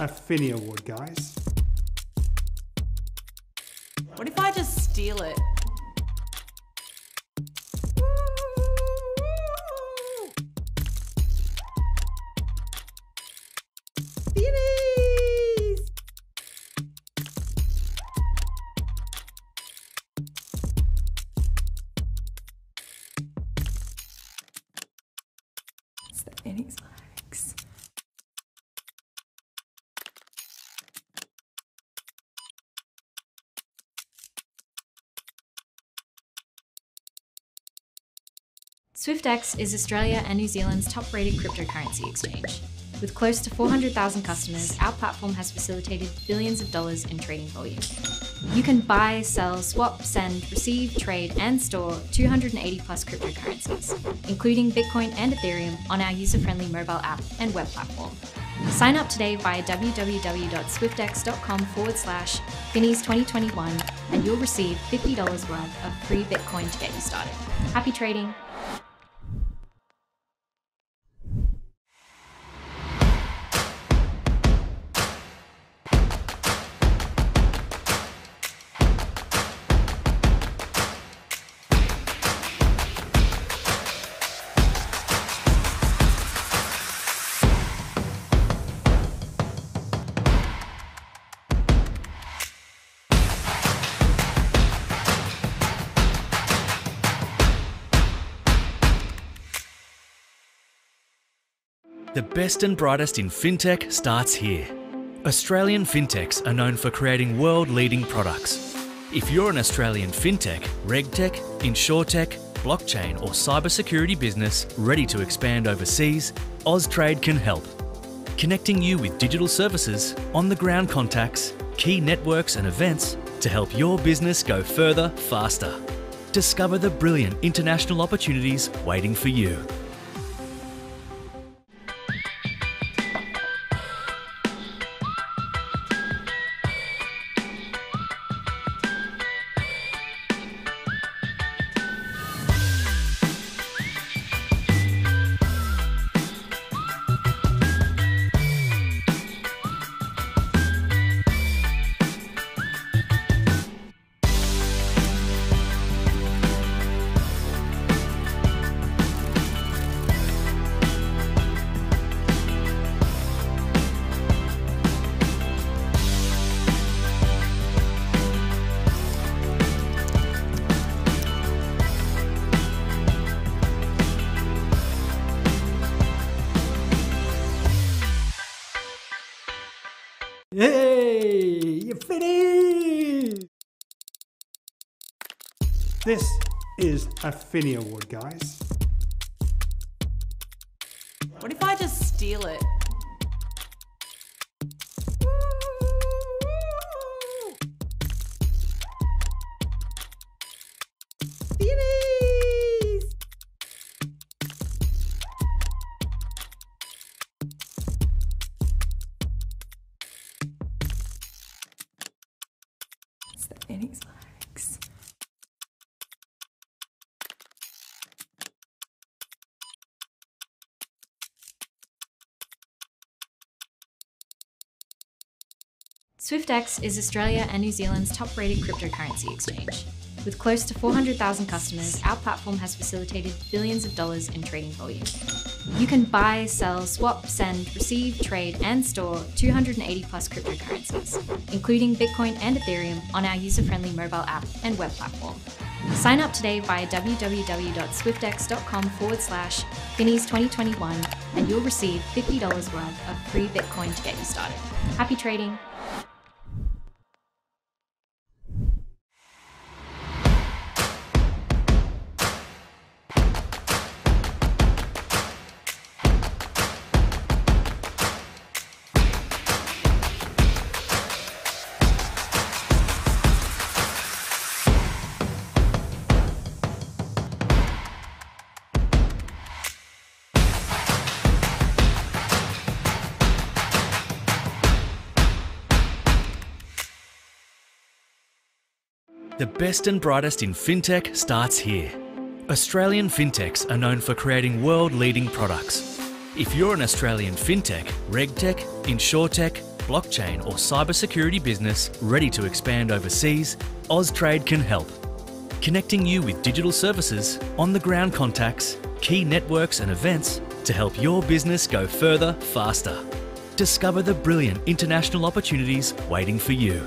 a Finney Award, guys. SwiftX is Australia and New Zealand's top rated cryptocurrency exchange. With close to 400,000 customers, our platform has facilitated billions of dollars in trading volume. You can buy, sell, swap, send, receive, trade, and store 280 plus cryptocurrencies, including Bitcoin and Ethereum, on our user friendly mobile app and web platform. Sign up today via www.swiftx.com forward slash Finnies 2021 and you'll receive $50 worth of free Bitcoin to get you started. Happy trading! The best and brightest in fintech starts here. Australian fintechs are known for creating world leading products. If you're an Australian fintech, regtech, insurtech, blockchain, or cybersecurity business ready to expand overseas, Austrade can help. Connecting you with digital services, on the ground contacts, key networks, and events to help your business go further faster. Discover the brilliant international opportunities waiting for you. Finney Award, guys. SwiftX is Australia and New Zealand's top rated cryptocurrency exchange. With close to 400,000 customers, our platform has facilitated billions of dollars in trading volume. You can buy, sell, swap, send, receive, trade, and store 280 plus cryptocurrencies, including Bitcoin and Ethereum, on our user friendly mobile app and web platform. Sign up today via www.swiftx.com forward slash Finnies 2021 and you'll receive $50 worth of free Bitcoin to get you started. Happy trading! Best and brightest in fintech starts here. Australian fintechs are known for creating world leading products. If you're an Australian fintech, regtech, insurtech, blockchain, or cybersecurity business ready to expand overseas, Austrade can help. Connecting you with digital services, on the ground contacts, key networks, and events to help your business go further, faster. Discover the brilliant international opportunities waiting for you.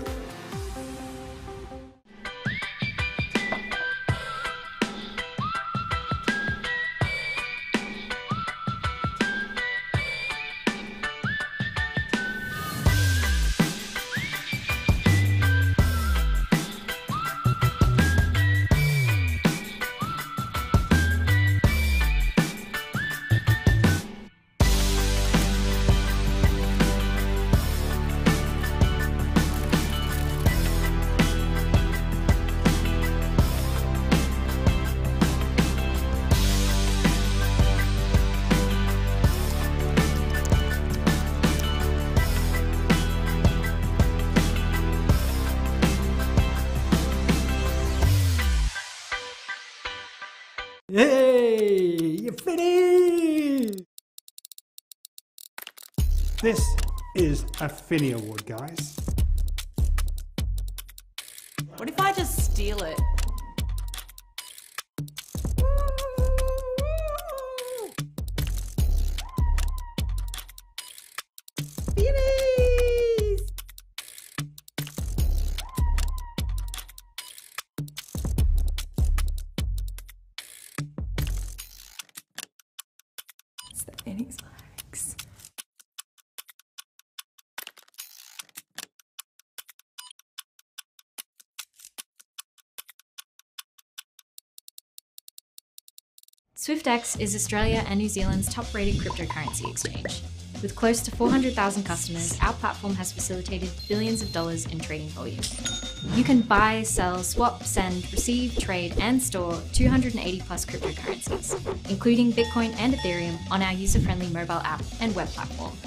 Finney Award, guys. SwiftX is Australia and New Zealand's top rated cryptocurrency exchange. With close to 400,000 customers, our platform has facilitated billions of dollars in trading volume. You can buy, sell, swap, send, receive, trade, and store 280 plus cryptocurrencies, including Bitcoin and Ethereum, on our user friendly mobile app and web platform.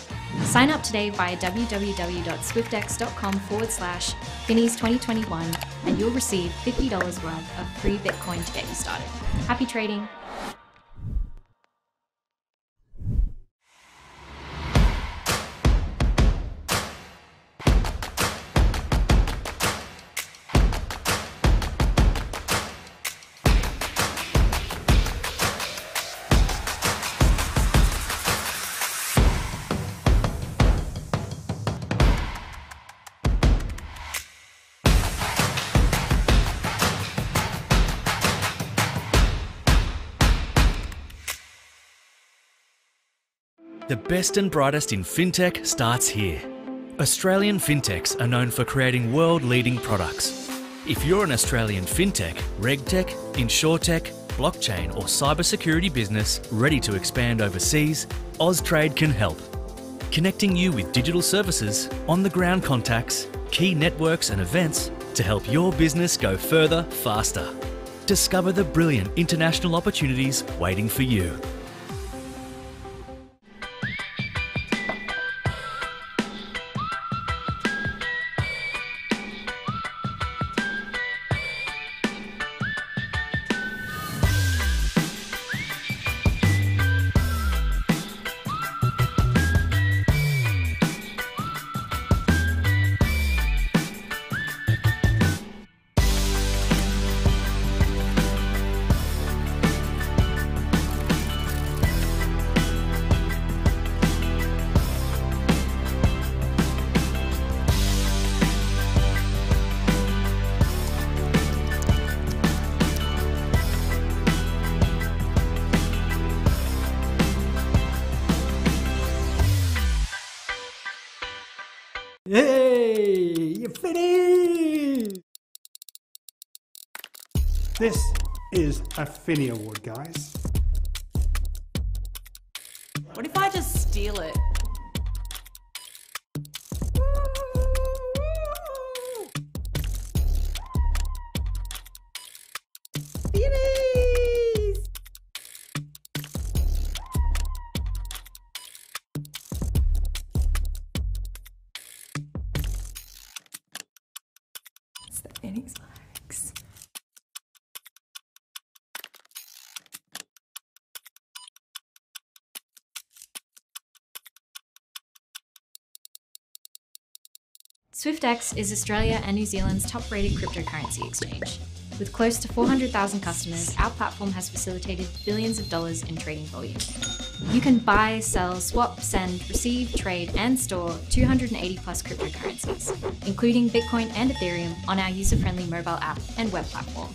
Sign up today via www.swiftx.com forward slash Finnies 2021 and you'll receive $50 worth of free Bitcoin to get you started. Happy trading! Best and brightest in fintech starts here. Australian fintechs are known for creating world leading products. If you're an Australian fintech, regtech, insurtech, blockchain, or cybersecurity business ready to expand overseas, Austrade can help. Connecting you with digital services, on the ground contacts, key networks, and events to help your business go further, faster. Discover the brilliant international opportunities waiting for you. Finney Award, guys. SwiftX is Australia and New Zealand's top rated cryptocurrency exchange. With close to 400,000 customers, our platform has facilitated billions of dollars in trading volume. You can buy, sell, swap, send, receive, trade, and store 280 plus cryptocurrencies, including Bitcoin and Ethereum, on our user friendly mobile app and web platform.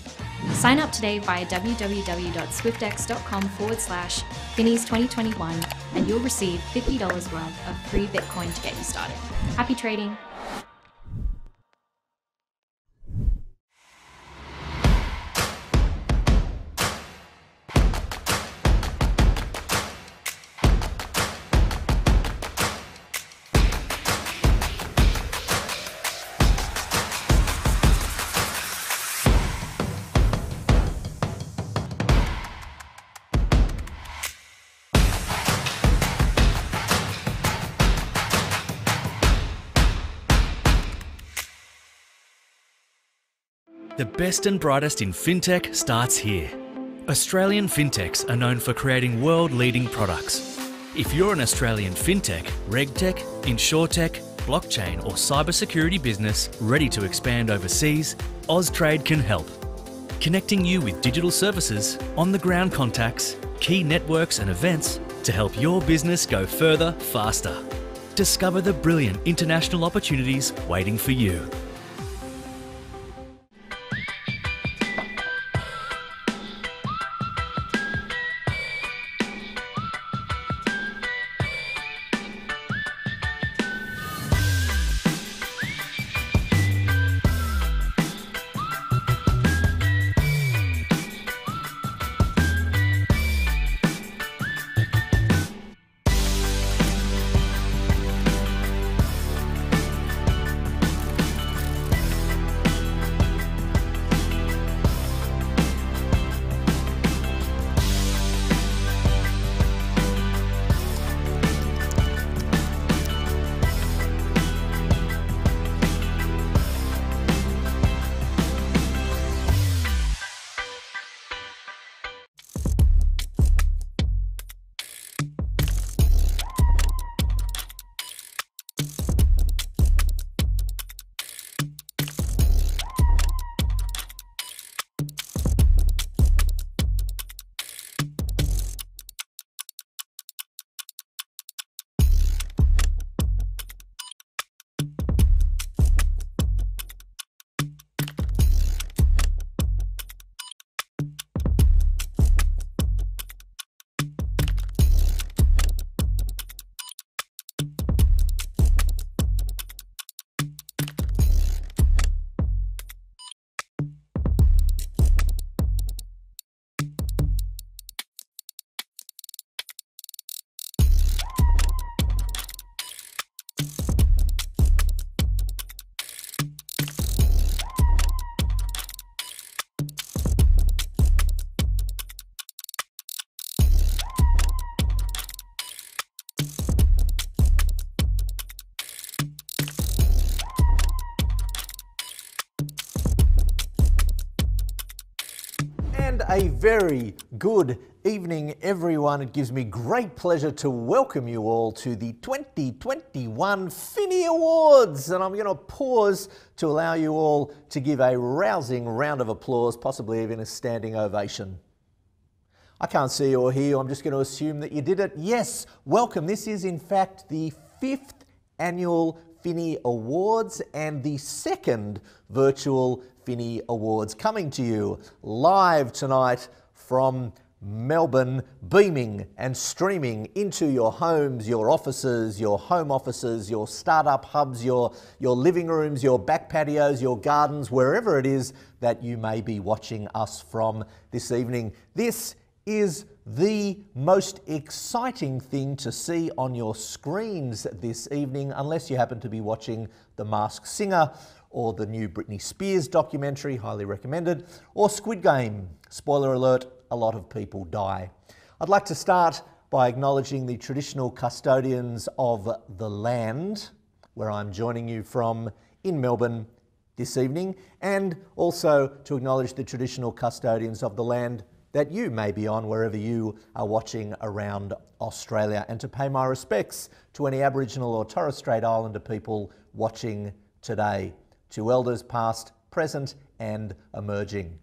Sign up today via www.swiftx.com forward slash Finnies 2021 and you'll receive $50 worth of free Bitcoin to get you started. Happy trading! Best and brightest in fintech starts here. Australian fintechs are known for creating world leading products. If you're an Australian fintech, regtech, insurtech, blockchain, or cybersecurity business ready to expand overseas, Austrade can help. Connecting you with digital services, on the ground contacts, key networks, and events to help your business go further, faster. Discover the brilliant international opportunities waiting for you. A very good evening, everyone. It gives me great pleasure to welcome you all to the 2021 Finny Awards. And I'm going to pause to allow you all to give a rousing round of applause, possibly even a standing ovation. I can't see you or hear you. I'm just going to assume that you did it. Yes, welcome. This is, in fact, the fifth annual Finny Awards and the second virtual Finny Awards coming to you live tonight from Melbourne, beaming and streaming into your homes, your offices, your home offices, your startup hubs, your, your living rooms, your back patios, your gardens, wherever it is that you may be watching us from this evening. This is the most exciting thing to see on your screens this evening, unless you happen to be watching The Masked Singer or the new Britney Spears documentary, highly recommended, or Squid Game. Spoiler alert, a lot of people die. I'd like to start by acknowledging the traditional custodians of the land, where I'm joining you from in Melbourne this evening, and also to acknowledge the traditional custodians of the land that you may be on wherever you are watching around Australia, and to pay my respects to any Aboriginal or Torres Strait Islander people watching today to elders past, present, and emerging.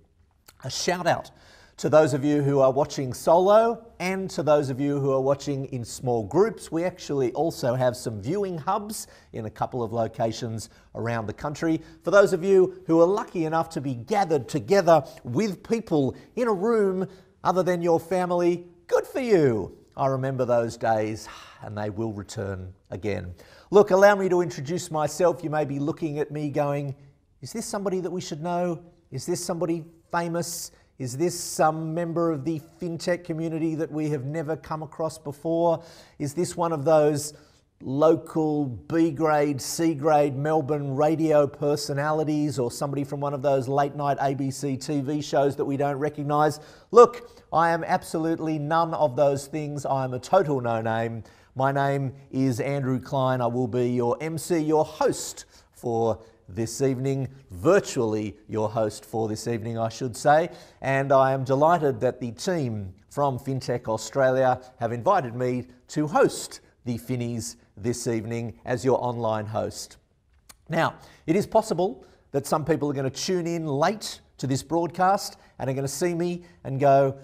A shout out to those of you who are watching solo and to those of you who are watching in small groups. We actually also have some viewing hubs in a couple of locations around the country. For those of you who are lucky enough to be gathered together with people in a room other than your family, good for you. I remember those days and they will return again. Look, allow me to introduce myself. You may be looking at me going, Is this somebody that we should know? Is this somebody famous? Is this some member of the fintech community that we have never come across before? Is this one of those local B grade, C grade Melbourne radio personalities or somebody from one of those late night ABC TV shows that we don't recognise? Look, I am absolutely none of those things. I am a total no name. My name is Andrew Klein. I will be your MC, your host for this evening, virtually your host for this evening, I should say. And I am delighted that the team from FinTech Australia have invited me to host the Finnies this evening as your online host. Now, it is possible that some people are going to tune in late to this broadcast and are going to see me and go,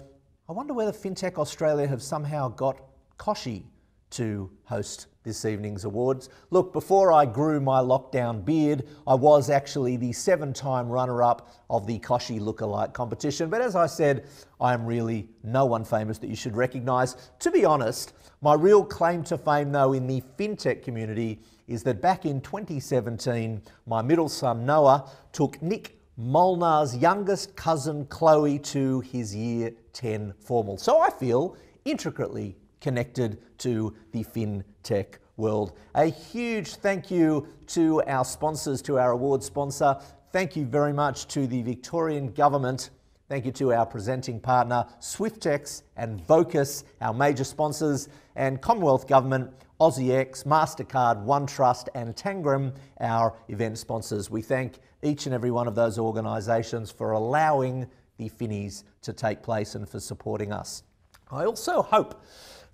I wonder whether FinTech Australia have somehow got Kochie to host this evening's awards. Look, before I grew my lockdown beard, I was actually the seven time runner up of the Kochie Lookalike competition. But as I said, I am really no one famous that you should recognise. To be honest, my real claim to fame, though, in the fintech community is that back in 2017, my middle son Noah took Nick Molnar's youngest cousin Chloe to his year 10 formal. So I feel intricately connected to the fintech world. A huge thank you to our sponsors, to our award sponsor. Thank you very much to the Victorian Government. Thank you to our presenting partner, SwiftX and Vocus, our major sponsors, and Commonwealth Government, AussieX, MasterCard, OneTrust, and Tangram, our event sponsors. We thank each and every one of those organisations for allowing the Finnies to take place and for supporting us. I also hope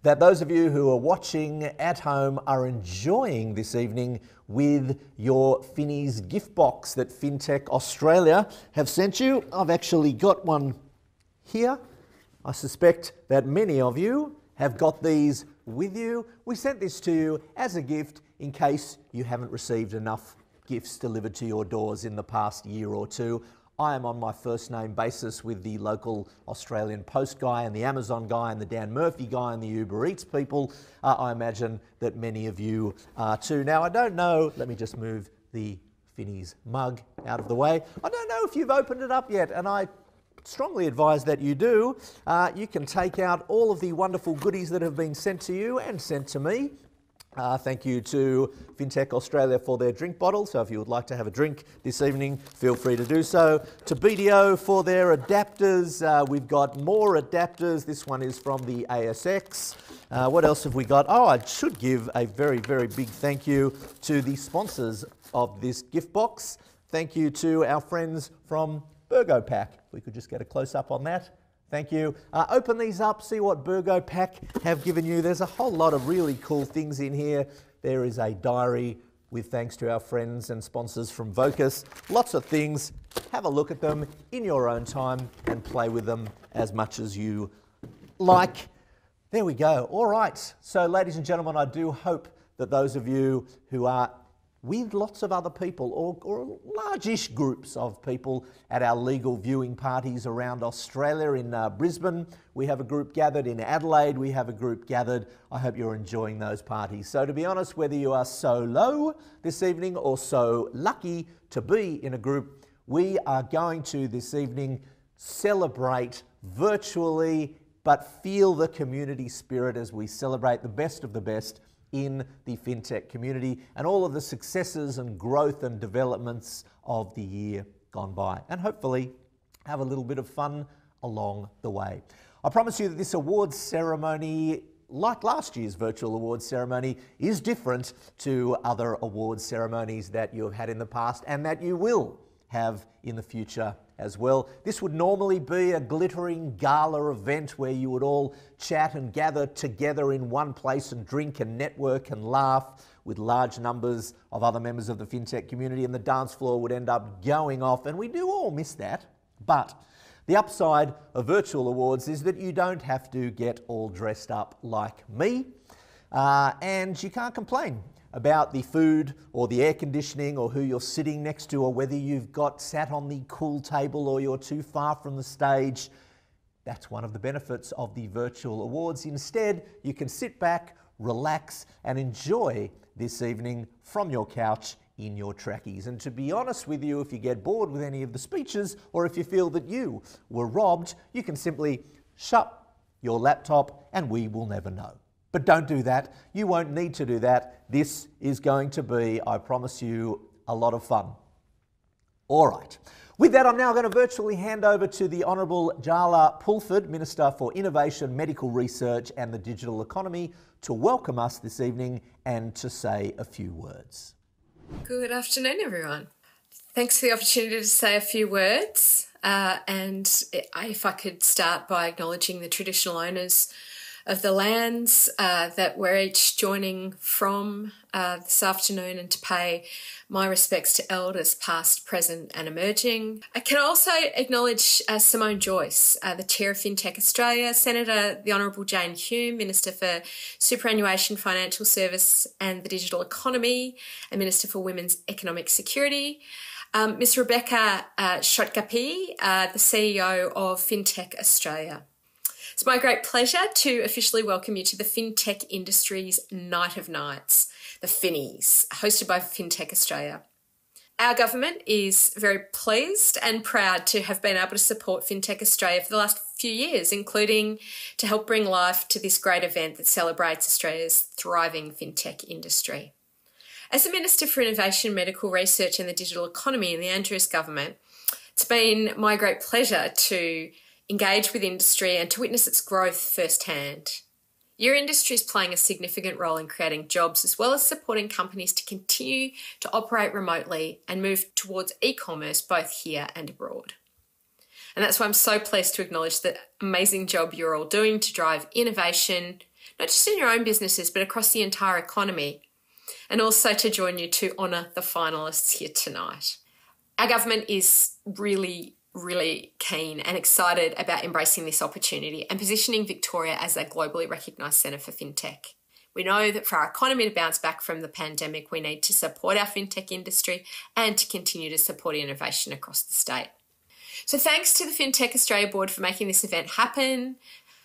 that those of you who are watching at home are enjoying this evening with your Finnies gift box that FinTech Australia have sent you. I've actually got one here. I suspect that many of you have got these with you. We sent this to you as a gift in case you haven't received enough gifts delivered to your doors in the past year or two. I am on my first name basis with the local Australian Post guy and the Amazon guy and the Dan Murphy guy and the Uber Eats people. Uh, I imagine that many of you are too. Now, I don't know, let me just move the Finnies mug out of the way. I don't know if you've opened it up yet, and I strongly advise that you do. Uh, you can take out all of the wonderful goodies that have been sent to you and sent to me uh, thank you to FinTech Australia for their drink bottle. So if you would like to have a drink this evening, feel free to do so. To BDO for their adapters. Uh, we've got more adapters. This one is from the ASX. Uh, what else have we got? Oh, I should give a very, very big thank you to the sponsors of this gift box. Thank you to our friends from Burgo Pack. If we could just get a close up on that. Thank you. Uh, open these up, see what Burgo Pack have given you. There's a whole lot of really cool things in here. There is a diary with thanks to our friends and sponsors from Vocus. Lots of things. Have a look at them in your own time and play with them as much as you like. There we go. All right. So, ladies and gentlemen, I do hope that those of you who are with lots of other people or, or large-ish groups of people at our legal viewing parties around Australia. In uh, Brisbane, we have a group gathered. In Adelaide, we have a group gathered. I hope you're enjoying those parties. So to be honest, whether you are solo this evening or so lucky to be in a group, we are going to this evening celebrate virtually but feel the community spirit as we celebrate the best of the best in the fintech community and all of the successes and growth and developments of the year gone by, and hopefully have a little bit of fun along the way. I promise you that this awards ceremony, like last year's virtual awards ceremony, is different to other awards ceremonies that you have had in the past and that you will have in the future as well. This would normally be a glittering gala event where you would all chat and gather together in one place and drink and network and laugh with large numbers of other members of the fintech community, and the dance floor would end up going off. And we do all miss that. But the upside of virtual awards is that you don't have to get all dressed up like me, uh, and you can't complain about the food or the air conditioning or who you're sitting next to or whether you've got sat on the cool table or you're too far from the stage. That's one of the benefits of the virtual awards. Instead, you can sit back, relax, and enjoy this evening from your couch in your trackies. And to be honest with you, if you get bored with any of the speeches or if you feel that you were robbed, you can simply shut your laptop and we will never know. But don't do that. You won't need to do that. This is going to be, I promise you, a lot of fun. All right. With that, I'm now going to virtually hand over to the Honourable Jaala Pulford, Minister for Innovation, Medical Research and the Digital Economy, to welcome us this evening and to say a few words. Good afternoon, everyone. Thanks for the opportunity to say a few words. Uh, and if I could start by acknowledging the traditional owners of the lands uh, that we're each joining from uh, this afternoon and to pay my respects to elders past, present, and emerging. I can also acknowledge uh, Simone Joyce, uh, the Chair of FinTech Australia, Senator the Honourable Jane Hume, Minister for Superannuation, Financial Service and the Digital Economy, and Minister for Women's Economic Security. Um, Ms. Rebecca uh, Shotgapi, uh, the CEO of FinTech Australia. It's my great pleasure to officially welcome you to the FinTech Industry's Night of Nights, the Finnies, hosted by FinTech Australia. Our government is very pleased and proud to have been able to support FinTech Australia for the last few years, including to help bring life to this great event that celebrates Australia's thriving FinTech industry. As the Minister for Innovation, Medical Research and the Digital Economy in the Andrews government, it's been my great pleasure to engage with industry and to witness its growth firsthand. Your industry is playing a significant role in creating jobs as well as supporting companies to continue to operate remotely and move towards e commerce both here and abroad. And that's why I'm so pleased to acknowledge the amazing job you're all doing to drive innovation, not just in your own businesses, but across the entire economy, and also to join you to honour the finalists here tonight. Our government is really really keen and excited about embracing this opportunity and positioning Victoria as a globally recognised centre for fintech. We know that for our economy to bounce back from the pandemic, we need to support our fintech industry and to continue to support innovation across the state. So, thanks to the FinTech Australia Board for making this event happen,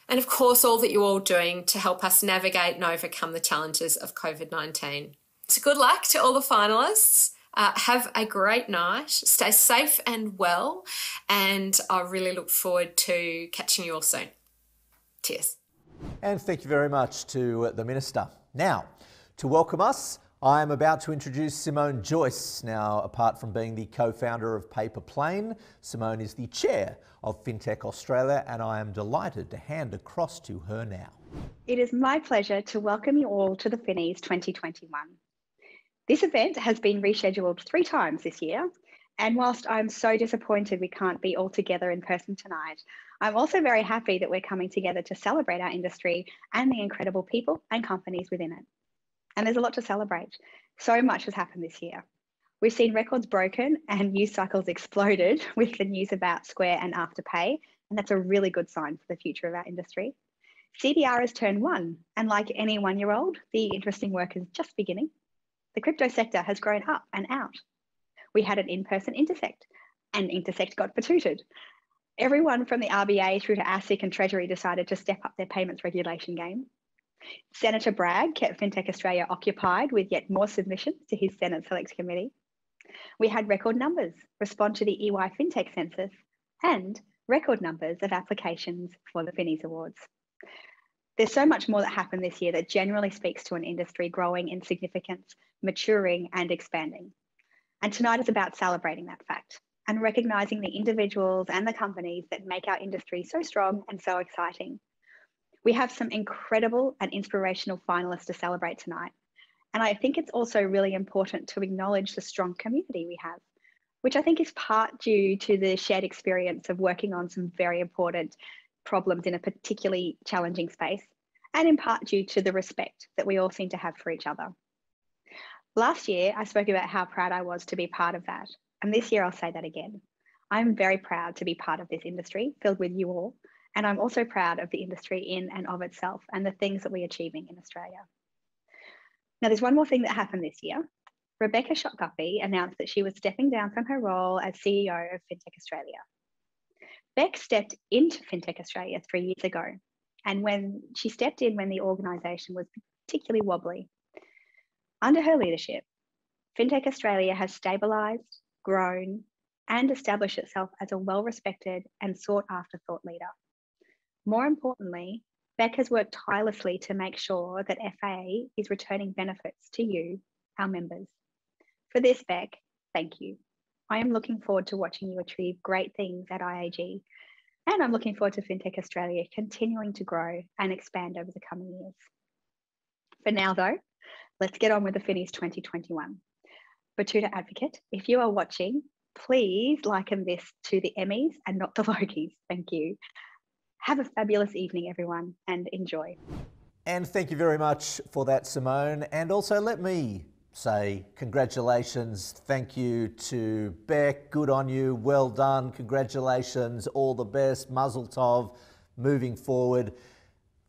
and of course, all that you're all doing to help us navigate and overcome the challenges of COVID 19. So, good luck to all the finalists. Uh, have a great night. Stay safe and well. And I really look forward to catching you all soon. Cheers. And thank you very much to the Minister. Now, to welcome us, I am about to introduce Simone Joyce. Now, apart from being the co founder of Paypa Plane, Simone is the chair of FinTech Australia, and I am delighted to hand across to her now. It is my pleasure to welcome you all to the Finnies 2021. This event has been rescheduled three times this year. And whilst I'm so disappointed we can't be all together in person tonight, I'm also very happy that we're coming together to celebrate our industry and the incredible people and companies within it. And there's a lot to celebrate. So much has happened this year. We've seen records broken and news cycles exploded with the news about Square and Afterpay, and that's a really good sign for the future of our industry. CDR has turned one, and like any one year old, the interesting work is just beginning the crypto sector has grown up and out. We had an in person Intersect, and Intersect got patooted. Everyone from the RBA through to ASIC and Treasury decided to step up their payments regulation game. Senator Bragg kept FinTech Australia occupied with yet more submissions to his Senate Select Committee. We had record numbers respond to the EY FinTech census and record numbers of applications for the Finnies Awards. There's so much more that happened this year that generally speaks to an industry growing in significance, maturing, and expanding. And tonight is about celebrating that fact and recognizing the individuals and the companies that make our industry so strong and so exciting. We have some incredible and inspirational finalists to celebrate tonight. And I think it's also really important to acknowledge the strong community we have. which I think is part due to the shared experience of working on some very important problems in a particularly challenging space, and in part due to the respect that we all seem to have for each other. Last year, I spoke about how proud I was to be part of that. And this year, I'll say that again. I'm very proud to be part of this industry filled with you all. And I'm also proud of the industry in and of itself and the things that we're achieving in Australia. Now, there's one more thing that happened this year. Rebecca Schot-Guthrie announced that she was stepping down from her role as CEO of FinTech Australia. Beck stepped into FinTech Australia three years ago. And when she stepped in when the organisation was particularly wobbly, under her leadership, FinTech Australia has stabilised, grown, and established itself as a well respected and sought after thought leader. More importantly, Beck has worked tirelessly to make sure that FAA is returning benefits to you, our members. For this, Beck, thank you. I am looking forward to watching you achieve great things at IAG, and I'm looking forward to FinTech Australia continuing to grow and expand over the coming years. For now, though, let's get on with the Finnies 2021. Betoota Advocate, if you are watching, please liken this to the Emmys and not the Logies. Thank you. Have a fabulous evening, everyone, and enjoy. And thank you very much for that, Simone. And also, let me say congratulations, thank you to Beck, good on you, well done, congratulations, all the best, Mazel Tov, moving forward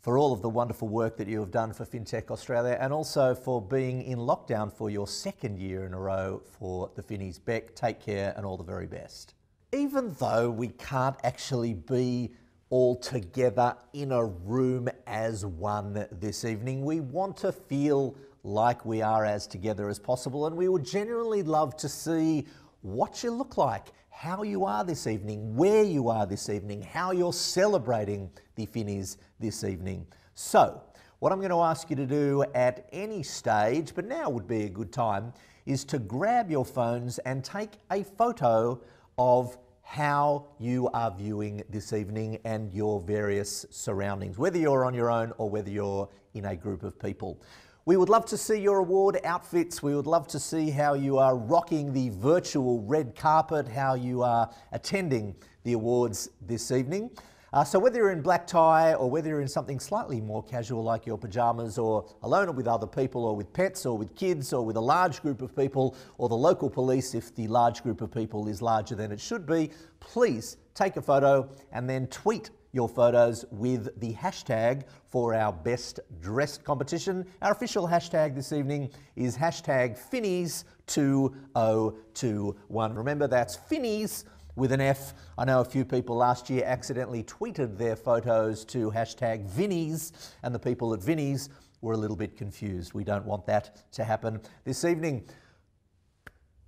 for all of the wonderful work that you have done for FinTech Australia and also for being in lockdown for your second year in a row for the Finnies. Beck, take care and all the very best. Even though we can't actually be all together in a room as one this evening, we want to feel like we are as together as possible and we would genuinely love to see what you look like, how you are this evening, where you are this evening, how you're celebrating the Finnies this evening. So, what I'm going to ask you to do at any stage, but now would be a good time, is to grab your phones and take a photo of how you are viewing this evening and your various surroundings, whether you're on your own or whether you're in a group of people. We would love to see your award outfits. We would love to see how you are rocking the virtual red carpet, how you are attending the awards this evening. Uh, so whether you're in black tie or whether you're in something slightly more casual like your pajamas or alone or with other people or with pets or with kids or with a large group of people or the local police if the large group of people is larger than it should be, please take a photo and then tweet your photos with the hashtag for our best dressed competition. Our official hashtag this evening is hashtag Finnies2021. Remember, that's Finnies with an F. I know a few people last year accidentally tweeted their photos to hashtag Vinnies, and the people at Vinnies were a little bit confused. We don't want that to happen this evening.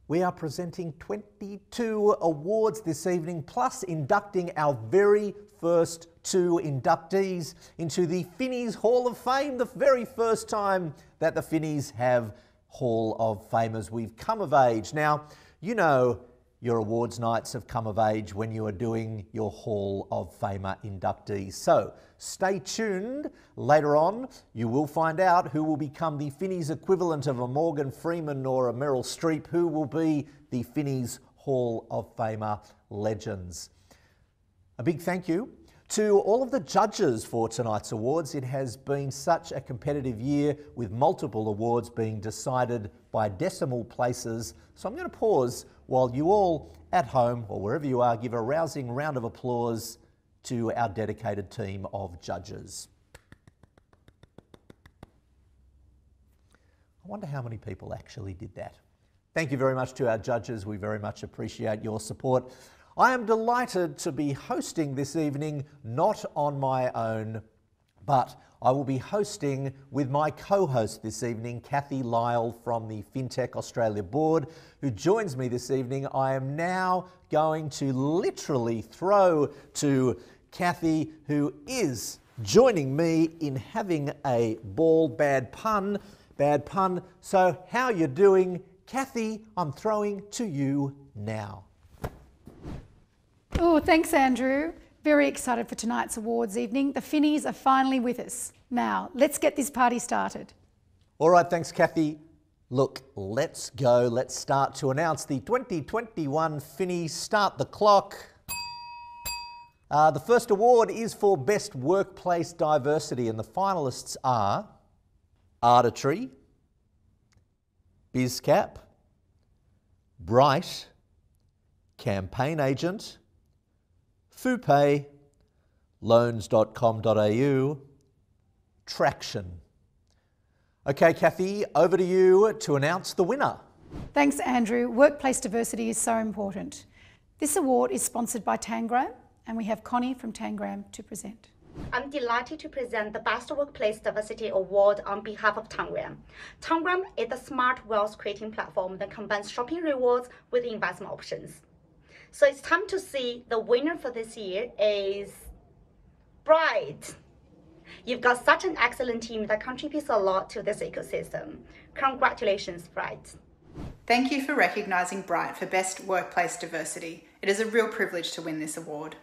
We are presenting 22 awards this evening, plus inducting our very first two inductees into the Finnies Hall of Fame, the very first time that the Finnies have Hall of Famers. We've come of age. Now, you know your awards nights have come of age when you are doing your Hall of Famer inductees. So stay tuned. Later on, you will find out who will become the Finnies equivalent of a Morgan Freeman or a Meryl Streep, who will be the Finnies Hall of Famer legends. A big thank you to all of the judges for tonight's awards. It has been such a competitive year with multiple awards being decided by decimal places. So I'm going to pause while you all at home or wherever you are give a rousing round of applause to our dedicated team of judges. I wonder how many people actually did that. Thank you very much to our judges. We very much appreciate your support. I am delighted to be hosting this evening, not on my own, but I will be hosting with my co host this evening, Kathy Lyle from the FinTech Australia Board, who joins me this evening. I am now going to literally throw to Kathy, who is joining me in having a ball. Bad pun, bad pun. So, how you doing? Kathy, I'm throwing to you now. Oh, thanks, Andrew. Very excited for tonight's awards evening. The Finnies are finally with us. Now, let's get this party started. All right, thanks, Kathy. Look, let's go. Let's start to announce the 2021 Finny Start the Clock. Uh, the first award is for Best Workplace Diversity, and the finalists are Artistry, BizCap, Bright, Campaign Agent, Fupay, loans.com.au, Traction. Okay, Kathy, over to you to announce the winner. Thanks, Andrew. Workplace diversity is so important. This award is sponsored by Tangram, and we have Connie from Tangram to present. I'm delighted to present the Best Workplace Diversity Award on behalf of Tangram. Tangram is a smart wealth creating platform that combines shopping rewards with investment options. So it's time to see the winner for this year is Bright. You've got such an excellent team that contributes a lot to this ecosystem. Congratulations, Bright. Thank you for recognising Bright for Best Workplace Diversity. It is a real privilege to win this award.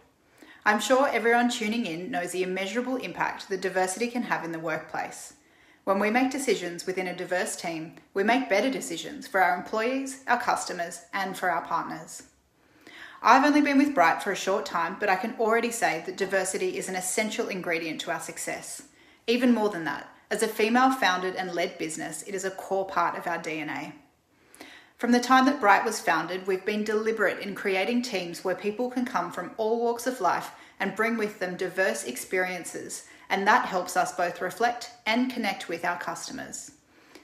I'm sure everyone tuning in knows the immeasurable impact that diversity can have in the workplace. When we make decisions within a diverse team, we make better decisions for our employees, our customers, and for our partners. I've only been with Bright for a short time, but I can already say that diversity is an essential ingredient to our success. Even more than that, as a female founded and led business, it is a core part of our DNA. From the time that Bright was founded, we've been deliberate in creating teams where people can come from all walks of life and bring with them diverse experiences, and that helps us both reflect and connect with our customers.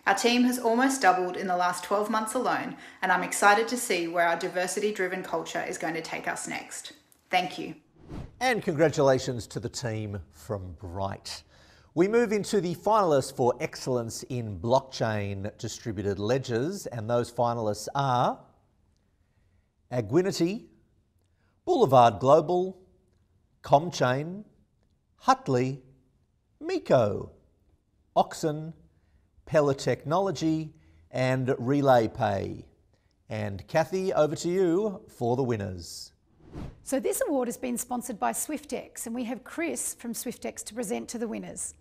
Our team has almost doubled in the last 12 months alone, and I'm excited to see where our diversity driven culture is going to take us next. Thank you. And congratulations to the team from Bright. We move into the finalists for excellence in blockchain distributed ledgers, and those finalists are AgUnity, Boulevard Global, Comchain, Hutley, Meeco, Oxen, Pella Technology, and Relay Pay. And Kathy, over to you for the winners. So this award has been sponsored by SwiftX, and we have Chris from SwiftX to present to the winners.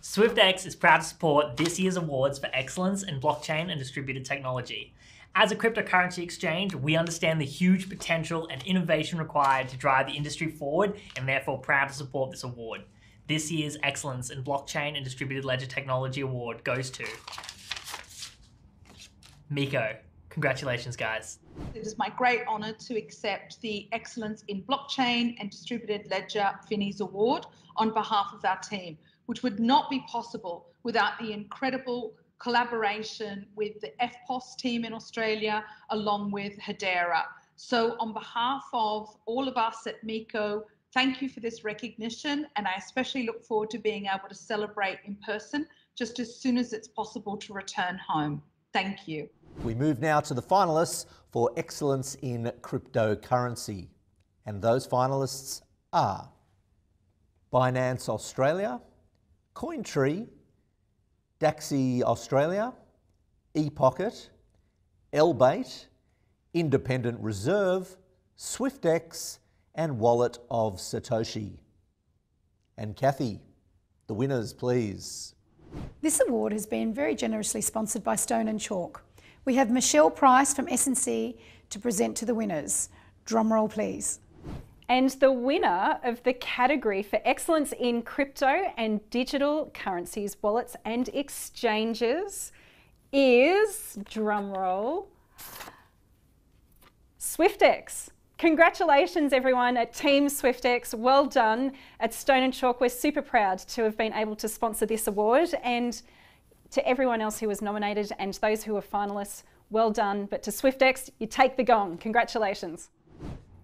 SwiftX is proud to support this year's awards for excellence in blockchain and distributed technology. As a cryptocurrency exchange, we understand the huge potential and innovation required to drive the industry forward and therefore proud to support this award. This year's Excellence in Blockchain and Distributed Ledger Technology Award goes to Meeco. Congratulations, guys. It is my great honour to accept the Excellence in Blockchain and Distributed Ledger Finnies Award on behalf of our team, which would not be possible without the incredible collaboration with the FPOS team in Australia, along with Hedera. So, on behalf of all of us at Meeco, Thank you for this recognition, and I especially look forward to being able to celebrate in person just as soon as it's possible to return home. Thank you. We move now to the finalists for Excellence in Cryptocurrency. And those finalists are Binance Australia, Cointree, Dacxi Australia, ePocket, Elbaite, Independent Reserve, SwiftX, and Wallet of Satoshi. And Kathy, the winners, please. This award has been very generously sponsored by Stone and Chalk. We have Michelle Price from S&C to present to the winners. Drumroll, please. And the winner of the category for excellence in crypto and digital currencies, wallets, and exchanges is, drumroll, SwiftX. Congratulations, everyone at Team SwiftX. Well done at Stone and Chalk. We're super proud to have been able to sponsor this award. And to everyone else who was nominated and those who were finalists, well done. But to SwiftX, you take the gong. Congratulations.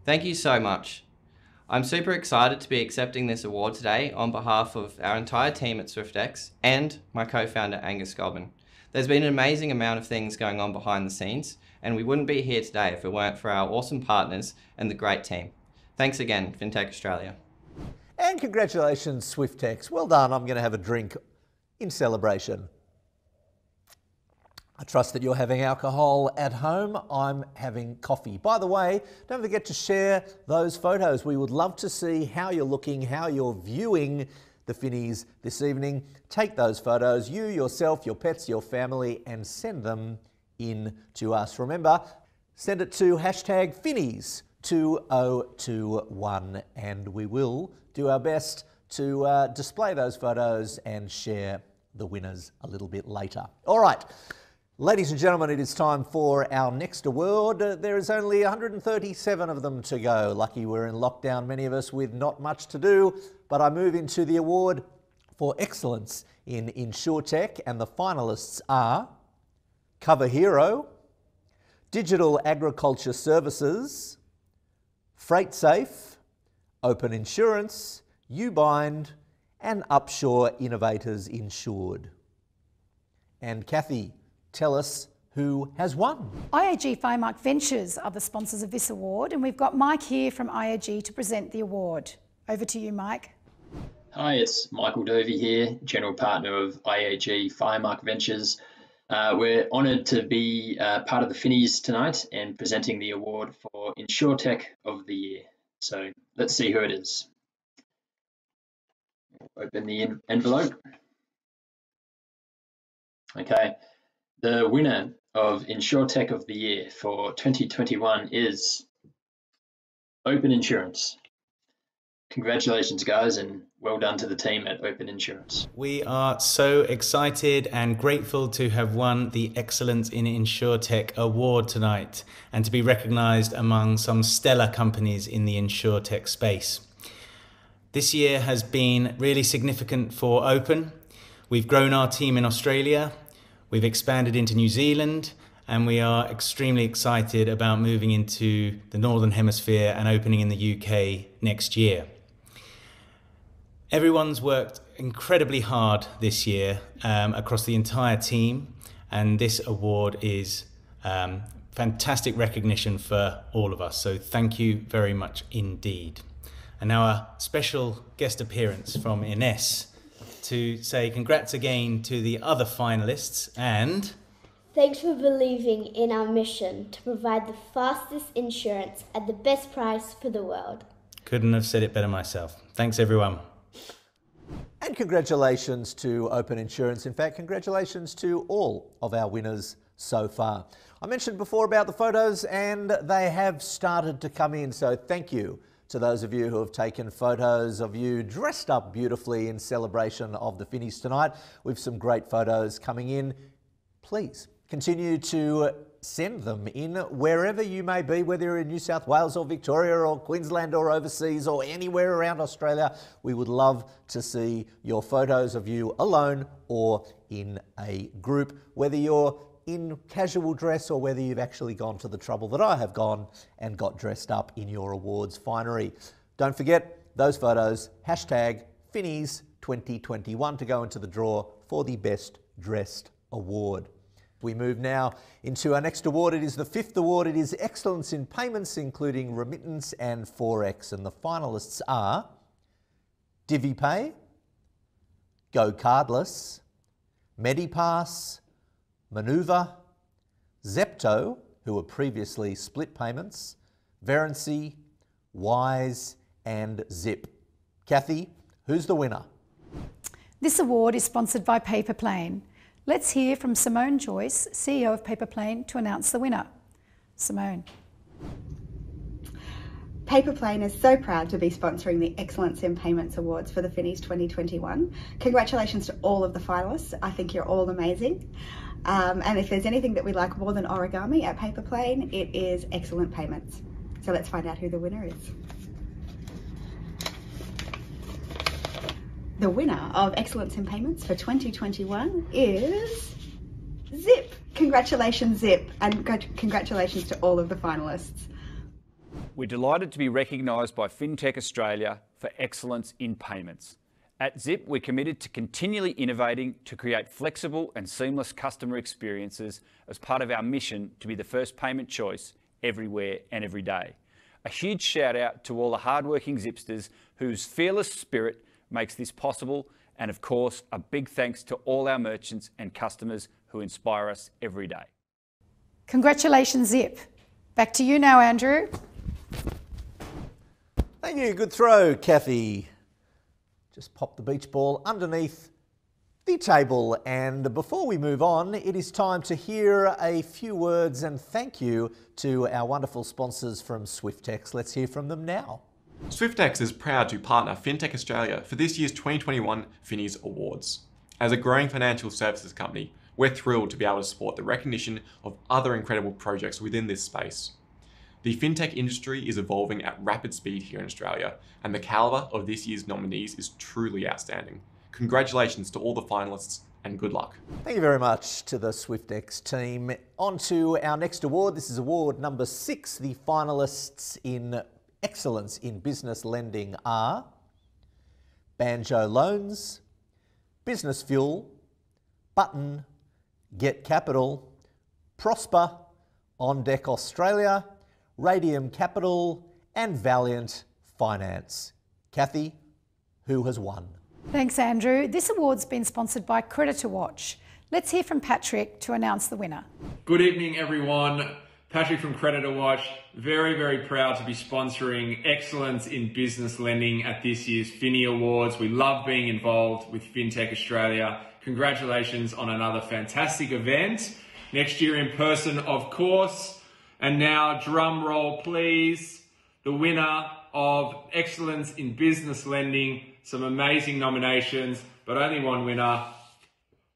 Thank you so much. I'm super excited to be accepting this award today on behalf of our entire team at SwiftX and my co founder, Angus Goulburn. There's been an amazing amount of things going on behind the scenes, and we wouldn't be here today if it weren't for our awesome partners and the great team. Thanks again, FinTech Australia. And congratulations, SwiftX. Well done. I'm going to have a drink in celebration. I trust that you're having alcohol at home. I'm having coffee. By the way, don't forget to share those photos. We would love to see how you're looking, how you're viewing the Finnies this evening. Take those photos, you, yourself, your pets, your family, and send them in to us. Remember, send it to hashtag Finnies 2021 and we will do our best to uh, display those photos and share the winners a little bit later. All right. Ladies and gentlemen, it is time for our next award. Uh, there is only 137 of them to go. Lucky we're in lockdown, many of us with not much to do. But I move into the award for excellence in InsurTech, and the finalists are Cover Hero, Digital Agriculture Services, Freight Safe, Open Insurance, Ubind, and Upshore Innovators Insured. And Kathy, tell us who has won. IAG Firemark Ventures are the sponsors of this award, and we've got Mike here from IAG to present the award. Over to you, Mike. Hi, it's Michael Dovey here, General Partner of IAG Firemark Ventures. Uh, we're honoured to be uh, part of the Finnies tonight and presenting the award for InsureTech of the Year. So let's see who it is. Open the envelope. Okay, the winner of InsureTech of the Year for 2021 is Open Insurance. Congratulations, guys, and well done to the team at Open Insurance. We are so excited and grateful to have won the Excellence in InsurTech Award tonight and to be recognised among some stellar companies in the InsurTech space. This year has been really significant for Open. We've grown our team in Australia We've expanded into New Zealand and we are extremely excited about moving into the Northern Hemisphere and opening in the UK next year. Everyone's worked incredibly hard this year um, across the entire team, and this award is um, fantastic recognition for all of us. So, thank you very much indeed. And now, a special guest appearance from Ines to say congrats again to the other finalists and. Thanks for believing in our mission to provide the fastest insurance at the best price for the world. Couldn't have said it better myself. Thanks, everyone. And congratulations to Open Insurance. In fact, congratulations to all of our winners so far. I mentioned before about the photos, and they have started to come in, so thank you to those of you who have taken photos of you dressed up beautifully in celebration of the Finnies tonight. We've some great photos coming in. Please continue to send them in wherever you may be, whether you're in New South Wales or Victoria or Queensland or overseas or anywhere around Australia. We would love to see your photos of you alone or in a group, whether you're in casual dress or whether you've actually gone to the trouble that I have gone and got dressed up in your awards finery. Don't forget those photos, hashtag Finnies 2021 to go into the draw for the Best Dressed Award. We move now into our next award. It is the fifth award. It is Excellence in Payments, including Remittance and Forex. And the finalists are DiviPay, Go Cardless, Medipass, Monoova, Zepto, who were previously split payments, Verrency, Wise, and Zip. Kathy, who's the winner? This award is sponsored by Paypa Plane. Let's hear from Simone Joyce, CEO of Paypa Plane, to announce the winner. Simone. Paypa Plane is so proud to be sponsoring the Excellence in Payments Awards for the Finnies 2021. Congratulations to all of the finalists. I think you're all amazing. Um, and if there's anything that we like more than origami at Paypa Plane, it is excellent payments. So let's find out who the winner is. The winner of Excellence in Payments for 2021 is Zip. Congratulations, Zip, and congratulations to all of the finalists. We're delighted to be recognised by FinTech Australia for excellence in payments. At Zip, we're committed to continually innovating to create flexible and seamless customer experiences as part of our mission to be the first payment choice everywhere and every day. A huge shout out to all the hardworking Zipsters whose fearless spirit makes this possible, and of course, a big thanks to all our merchants and customers who inspire us every day. Congratulations, Zip. Back to you now, Andrew. Thank you. Good throw, Kathy. Just pop the beach ball underneath the table. And before we move on, it is time to hear a few words and thank you to our wonderful sponsors from SwiftX. Let's hear from them now. SwiftX is proud to partner FinTech Australia for this year's 2021 Finnies Awards. As a growing financial services company, we're thrilled to be able to support the recognition of other incredible projects within this space. The fintech industry is evolving at rapid speed here in Australia, and the calibre of this year's nominees is truly outstanding. Congratulations to all the finalists and good luck. Thank you very much to the SwiftX team. On to our next award. This is award number six. The finalists in excellence in business lending are Banjo Loans, Business Fuel, Button, Get Capital, Prospa, On Deck Australia, Radium Capital, and Valiant Finance. Kathy, who has won? Thanks, Andrew. This award's been sponsored by Creditor Watch. Let's hear from Patrick to announce the winner. Good evening, everyone. Patrick from Creditor Watch. Very, very proud to be sponsoring Excellence in Business Lending at this year's Finny Awards. We love being involved with FinTech Australia. Congratulations on another fantastic event. Next year in person, of course. And now, drum roll, please. The winner of Excellence in Business Lending. Some amazing nominations, but only one winner.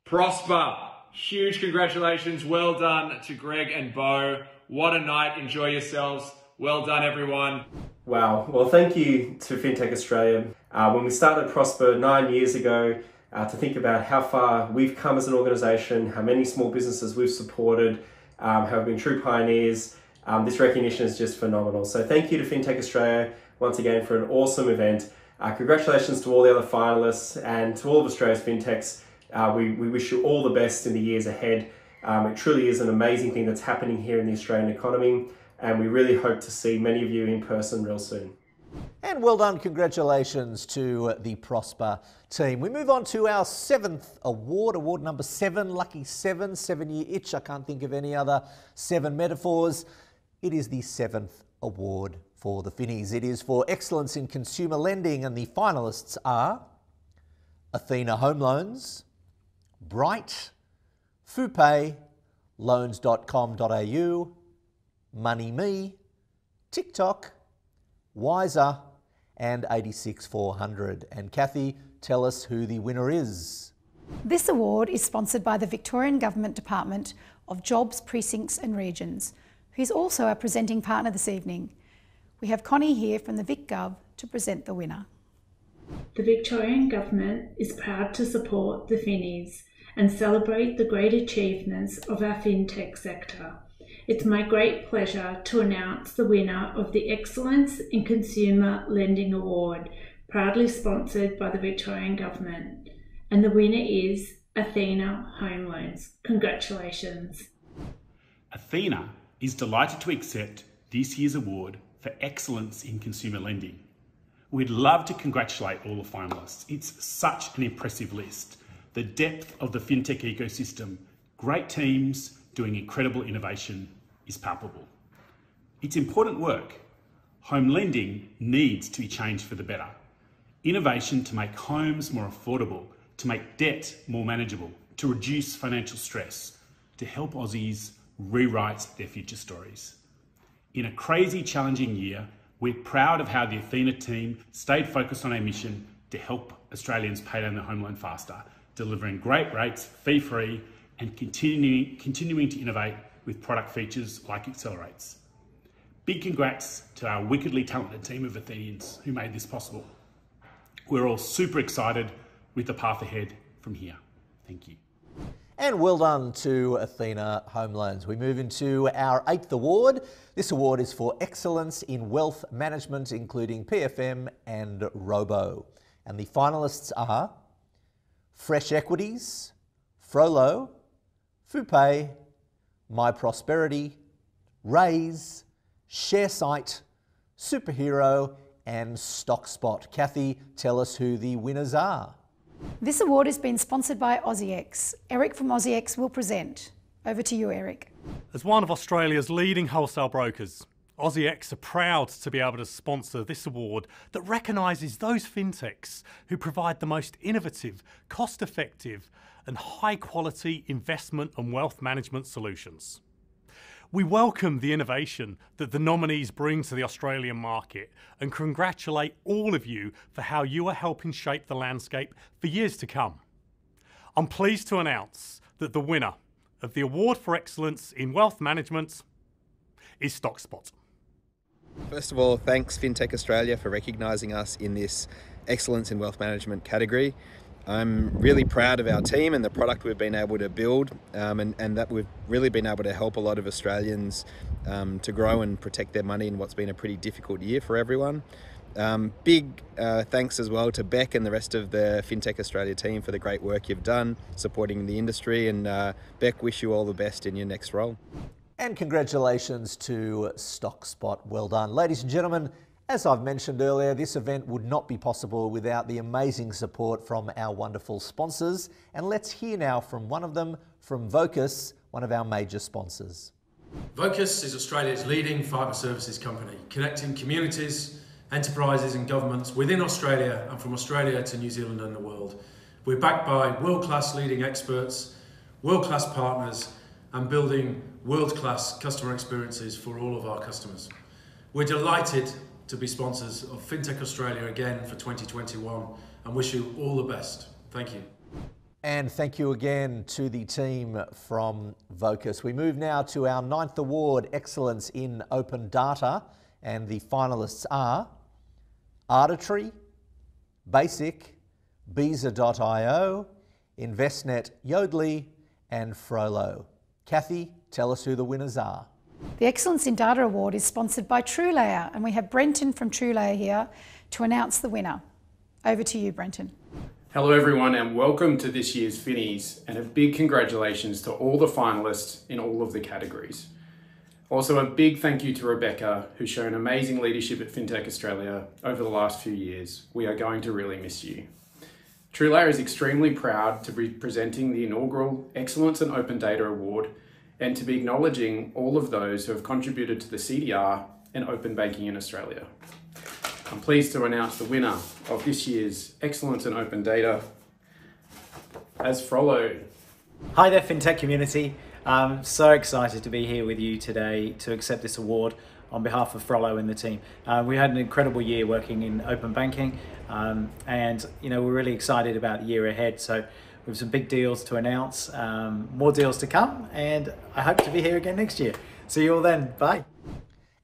Prospa. Huge congratulations. Well done to Greg and Beau. What a night. Enjoy yourselves. Well done, everyone. Wow. Well, thank you to FinTech Australia. Uh, when we started Prospa nine years ago, uh, to think about how far we've come as an organisation, how many small businesses we've supported, um, have been true pioneers. Um, this recognition is just phenomenal. So thank you to FinTech Australia once again for an awesome event. Uh, congratulations to all the other finalists and to all of Australia's fintechs. Uh, we, we wish you all the best in the years ahead. Um, it truly is an amazing thing that's happening here in the Australian economy, and we really hope to see many of you in person real soon. And well done, congratulations to the Prospa team. We move on to our seventh award, award number seven, lucky seven, seven year itch. I can't think of any other seven metaphors. It is the seventh award for the Finnies. It is for excellence in consumer lending, and the finalists are Athena Home Loans, Bright, Fupay, loans.com.au, MoneyMe, Tic:Toc, Wisr, and 86400. And Kathy, tell us who the winner is. This award is sponsored by the Victorian Government Department of Jobs, Precincts and Regions, who's also our presenting partner this evening. We have Connie here from the VicGov to present the winner. The Victorian Government is proud to support the Finnies and celebrate the great achievements of our fintech sector. It's my great pleasure to announce the winner of the Excellence in Consumer Lending Award, proudly sponsored by the Victorian Government. And the winner is Athena Home Loans. Congratulations. Athena is delighted to accept this year's award for excellence in consumer lending. We'd love to congratulate all the finalists. It's such an impressive list. The depth of the fintech ecosystem, great teams doing incredible innovation is palpable. It's important work. Home lending needs to be changed for the better. Innovation to make homes more affordable, to make debt more manageable, to reduce financial stress, to help Aussies rewrite their future stories. In a crazy, challenging year, we're proud of how the Athena team stayed focused on our mission to help Australians pay down their home loan faster, delivering great rates, fee free, and continuing, continuing to innovate with product features like Accelerates. Big congrats to our wickedly talented team of Athenians who made this possible. We're all super excited with the path ahead from here. Thank you. And well done to Athena Home Loans. We move into our eighth award. This award is for excellence in wealth management, including PFM and Robo. And the finalists are Fresh Equities, Frollo, Fupay, My Prosperity, Raise, Sharesight, Superhero, and StockSpot. Kathy, tell us who the winners are. This award has been sponsored by AUSIEX. Eric from AUSIEX will present. Over to you, Eric. As one of Australia's leading wholesale brokers, AUSIEX are proud to be able to sponsor this award that recognises those fintechs who provide the most innovative, cost effective, and high quality investment and wealth management solutions. We welcome the innovation that the nominees bring to the Australian market and congratulate all of you for how you are helping shape the landscape for years to come. I'm pleased to announce that the winner of the Award for Excellence in Wealth Management is StockSpot. First of all, thanks FinTech Australia for recognising us in this Excellence in Wealth Management category. I'm really proud of our team and the product we've been able to build um, and, and, that we've really been able to help a lot of Australians um, to grow and protect their money in what's been a pretty difficult year for everyone. Um, big uh, thanks as well to Beck and the rest of the FinTech Australia team for the great work you've done supporting the industry and uh, Beck wish you all the best in your next role. And congratulations to StockSpot. Well done. Ladies and gentlemen, as I've mentioned earlier, this event would not be possible without the amazing support from our wonderful sponsors. And let's hear now from one of them, from Vocus, one of our major sponsors. Vocus is Australia's leading fibre services company, connecting communities, enterprises, and governments within Australia and from Australia to New Zealand and the world. We're backed by world class leading experts, world class partners, and building world-class customer experiences for all of our customers. We're delighted to be sponsors of FinTech Australia again for 2021 and wish you all the best. Thank you. And thank you again to the team from Vocus. We move now to our ninth award, Excellence in Open Data, and the finalists are Arbitrary, Basiq, Biza.io, Envestnet Yodlee, and Frollo. Kathy, tell us who the winners are. The Excellence in Data Award is sponsored by TrueLayer, and we have Brenton from TrueLayer here to announce the winner. Over to you, Brenton. Hello, everyone, and welcome to this year's Finnies, and a big congratulations to all the finalists in all of the categories. Also, a big thank you to Rebecca, who's shown amazing leadership at FinTech Australia over the last few years. We are going to really miss you. TrueLayer is extremely proud to be presenting the inaugural Excellence in Open Data Award and to be acknowledging all of those who have contributed to the CDR and open banking in Australia. I'm pleased to announce the winner of this year's Excellence in Open Data as Frollo. Hi there, FinTech community. I'm so excited to be here with you today to accept this award on behalf of Frollo and the team. Uh, we had an incredible year working in open banking um, and you know we're really excited about the year ahead. So we have some big deals to announce, um, more deals to come, and I hope to be here again next year. See you all then. Bye.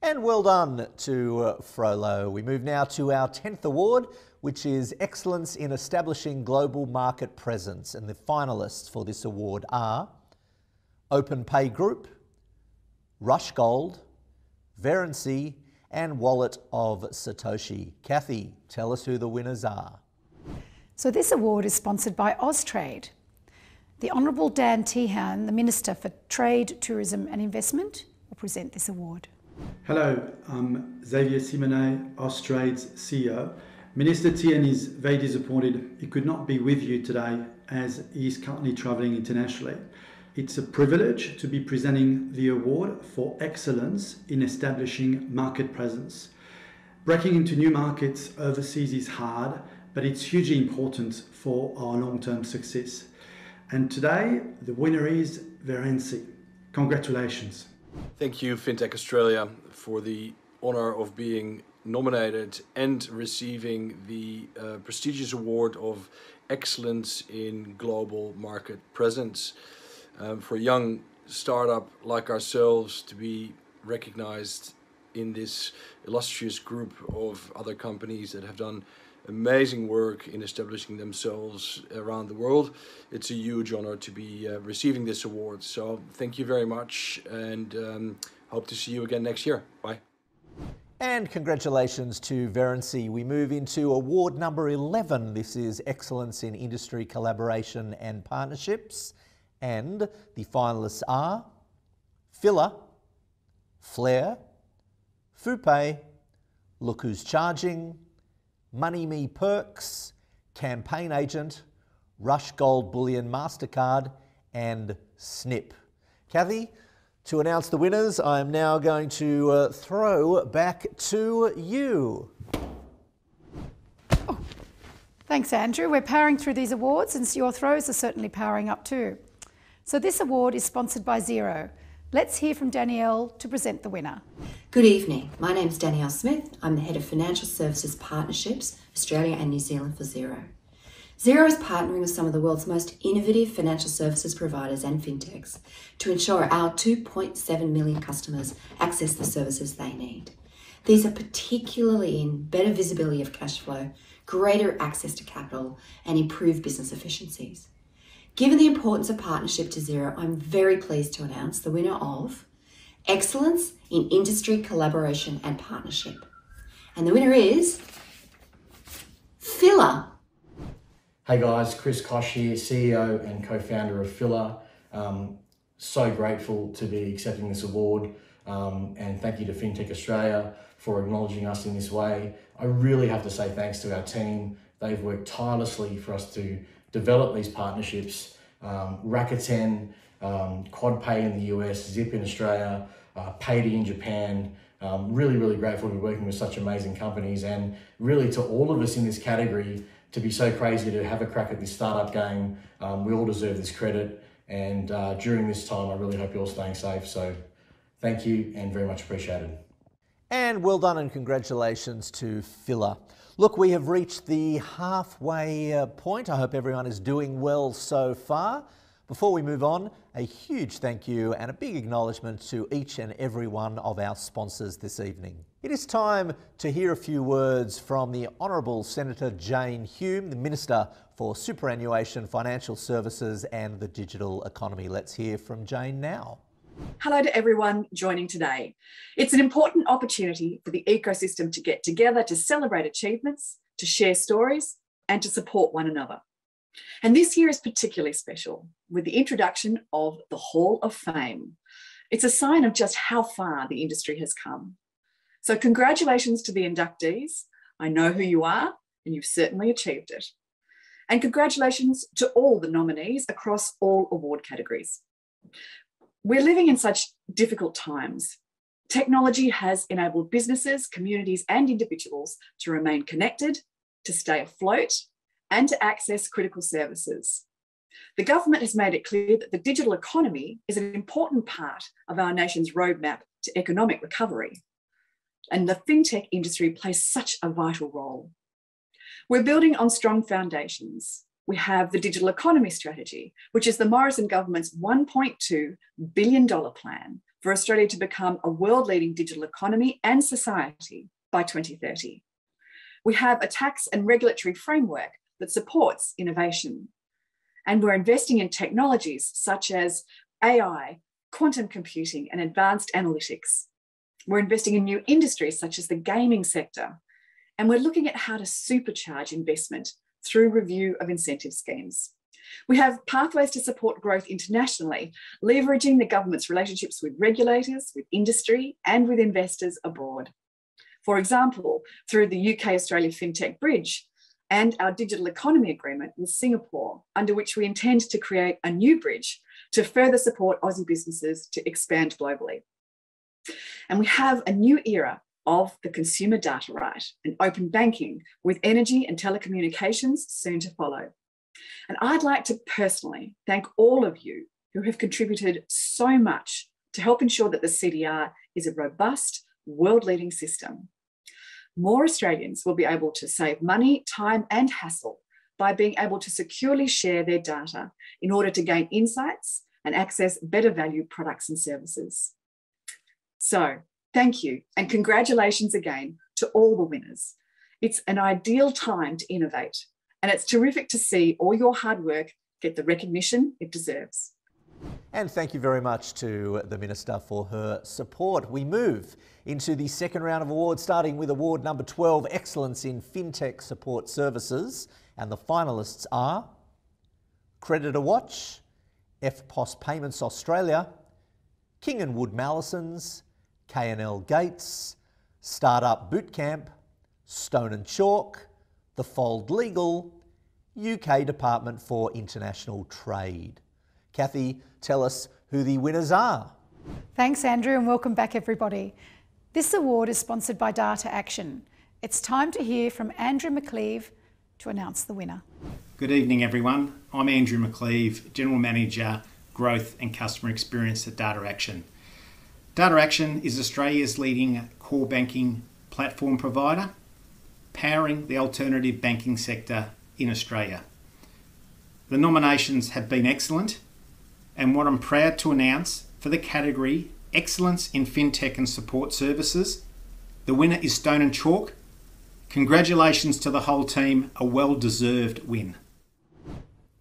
And well done to uh, Frollo. We move now to our 10th award, which is Excellence in Establishing Global Market Presence. And the finalists for this award are Open Pay Group, Rush Gold, Verrency, and Wallet of Satoshi. Kathy, tell us who the winners are. So this award is sponsored by Austrade. The Honourable Dan Tehan, the Minister for Trade, Tourism and Investment, will present this award. Hello, I'm Xavier Simonet, Austrade's CEO. Minister Tehan is very disappointed he could not be with you today as he is currently travelling internationally. It's a privilege to be presenting the award for excellence in establishing market presence. Breaking into new markets overseas is hard, but it's hugely important for our long-term success. And today, the winner is Verrency. Congratulations. Thank you, FinTech Australia, for the honor of being nominated and receiving the uh, prestigious award of excellence in global market presence um, for a young startup like ourselves to be recognized in this illustrious group of other companies that have done amazing work in establishing themselves around the world. It's a huge honor to be uh, receiving this award. So thank you very much and um, hope to see you again next year. Bye. And congratulations to Verrency. We move into award number 11. This is Excellence in Industry Collaboration and Partnerships. And the finalists are Fillr, Flair, Fupay, Look Who's Charging, Money Me Perks, Campaign Agent, Rush Gold Bullion MasterCard, and Snip. Kathy, To announce the winners, I am now going to uh, throw back to you. Oh, thanks, Andrew. We're powering through these awards, and your throws are certainly powering up too. So, this award is sponsored by Xero. Let's hear from Danielle to present the winner. Good evening. My name is Danielle Smith. I'm the Head of Financial Services Partnerships, Australia and New Zealand for Xero. Xero is partnering with some of the world's most innovative financial services providers and fintechs to ensure our 2.7 million customers access the services they need. These are particularly in better visibility of cash flow, greater access to capital, and improved business efficiencies. Given the importance of partnership to Xero, I'm very pleased to announce the winner of Excellence in Industry Collaboration and Partnership. And the winner is Fillr. Hey guys, Chris Koch here, CEO and co-founder of Fillr. Um, so grateful to be accepting this award um, and thank you to FinTech Australia for acknowledging us in this way. I really have to say thanks to our team. They've worked tirelessly for us to develop these partnerships. Um, Rakuten, um, QuadPay in the US, Zip in Australia, uh, in Japan. Um, really, really grateful to be working with such amazing companies and really to all of us in this category to be so crazy to have a crack at this startup game. Um, we all deserve this credit. And uh, during this time, I really hope you're all staying safe. So thank you and very much appreciated. And well done and congratulations to Fillr. Look, we have reached the halfway uh, point. I hope everyone is doing well so far. Before we move on, a huge thank you and a big acknowledgement to each and every one of our sponsors this evening. It is time to hear a few words from the Honourable Senator Jane Hume, the Minister for Superannuation, Financial Services and the Digital Economy. Let's hear from Jane now. Hello to everyone joining today. It's an important opportunity for the ecosystem to get together to celebrate achievements, to share stories, and to support one another. And this year is particularly special with the introduction of the Hall of Fame. It's a sign of just how far the industry has come. So, congratulations to the inductees. I know who you are, and you've certainly achieved it. And congratulations to all the nominees across all award categories. We're living in such difficult times. Technology has enabled businesses, communities, and individuals to remain connected, to stay afloat, and to access critical services. The government has made it clear that the digital economy is an important part of our nation's roadmap to economic recovery. And the fintech industry plays such a vital role. We're building on strong foundations. We have the digital economy strategy, which is the Morrison government's $1.2 billion plan for Australia to become a world leading digital economy and society by 2030. We have a tax and regulatory framework that supports innovation. And we're investing in technologies such as AI, quantum computing, and advanced analytics. We're investing in new industries such as the gaming sector. And we're looking at how to supercharge investment through review of incentive schemes. We have pathways to support growth internationally, leveraging the government's relationships with regulators, with industry, and with investors abroad. For example, through the UK Australia FinTech Bridge, and our digital economy agreement with Singapore, under which we intend to create a new bridge to further support Aussie businesses to expand globally. And we have a new era of the consumer data right and open banking with energy and telecommunications soon to follow. And I'd like to personally thank all of you who have contributed so much to help ensure that the CDR is a robust, world leading system more Australians will be able to save money, time, and hassle by being able to securely share their data in order to gain insights and access better value products and services. So, thank you and congratulations again to all the winners. It's an ideal time to innovate, and it's terrific to see all your hard work get the recognition it deserves. And thank you very much to the Minister for her support. We move into the second round of awards, starting with award number 12, Excellence in FinTech Support Services. And the finalists are Creditor Watch, FPOS Payments Australia, King & Wood Mallesons, K&L Gates, Startup Bootcamp, Stone and Chalk, The Fold Legal, UK Department for International Trade. Kathy, tell us who the winners are. Thanks, Andrew, and welcome back, everybody. This award is sponsored by Data Action. It's time to hear from Andrew McLeave to announce the winner. Good evening, everyone. I'm Andrew McLeave, General Manager, Growth and Customer Experience at Data Action. Data Action is Australia's leading core banking platform provider, powering the alternative banking sector in Australia. The nominations have been excellent, and what I'm proud to announce for the category Excellence in FinTech and Support Services, the winner is Stone and Chalk. Congratulations to the whole team, a well deserved win.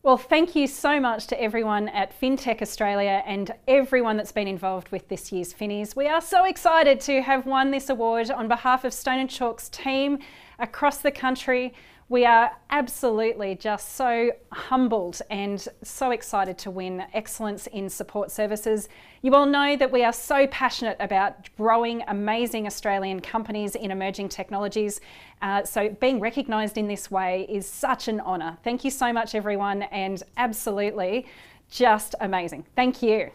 Well, thank you so much to everyone at FinTech Australia and everyone that's been involved with this year's Finnies. We are so excited to have won this award on behalf of Stone and Chalk's team across the country. We are absolutely just so humbled and so excited to win Excellence in Support Services. You all know that we are so passionate about growing amazing Australian companies in emerging technologies. Uh, so being recognised in this way is such an honour. Thank you so much, everyone, and absolutely just amazing. Thank you.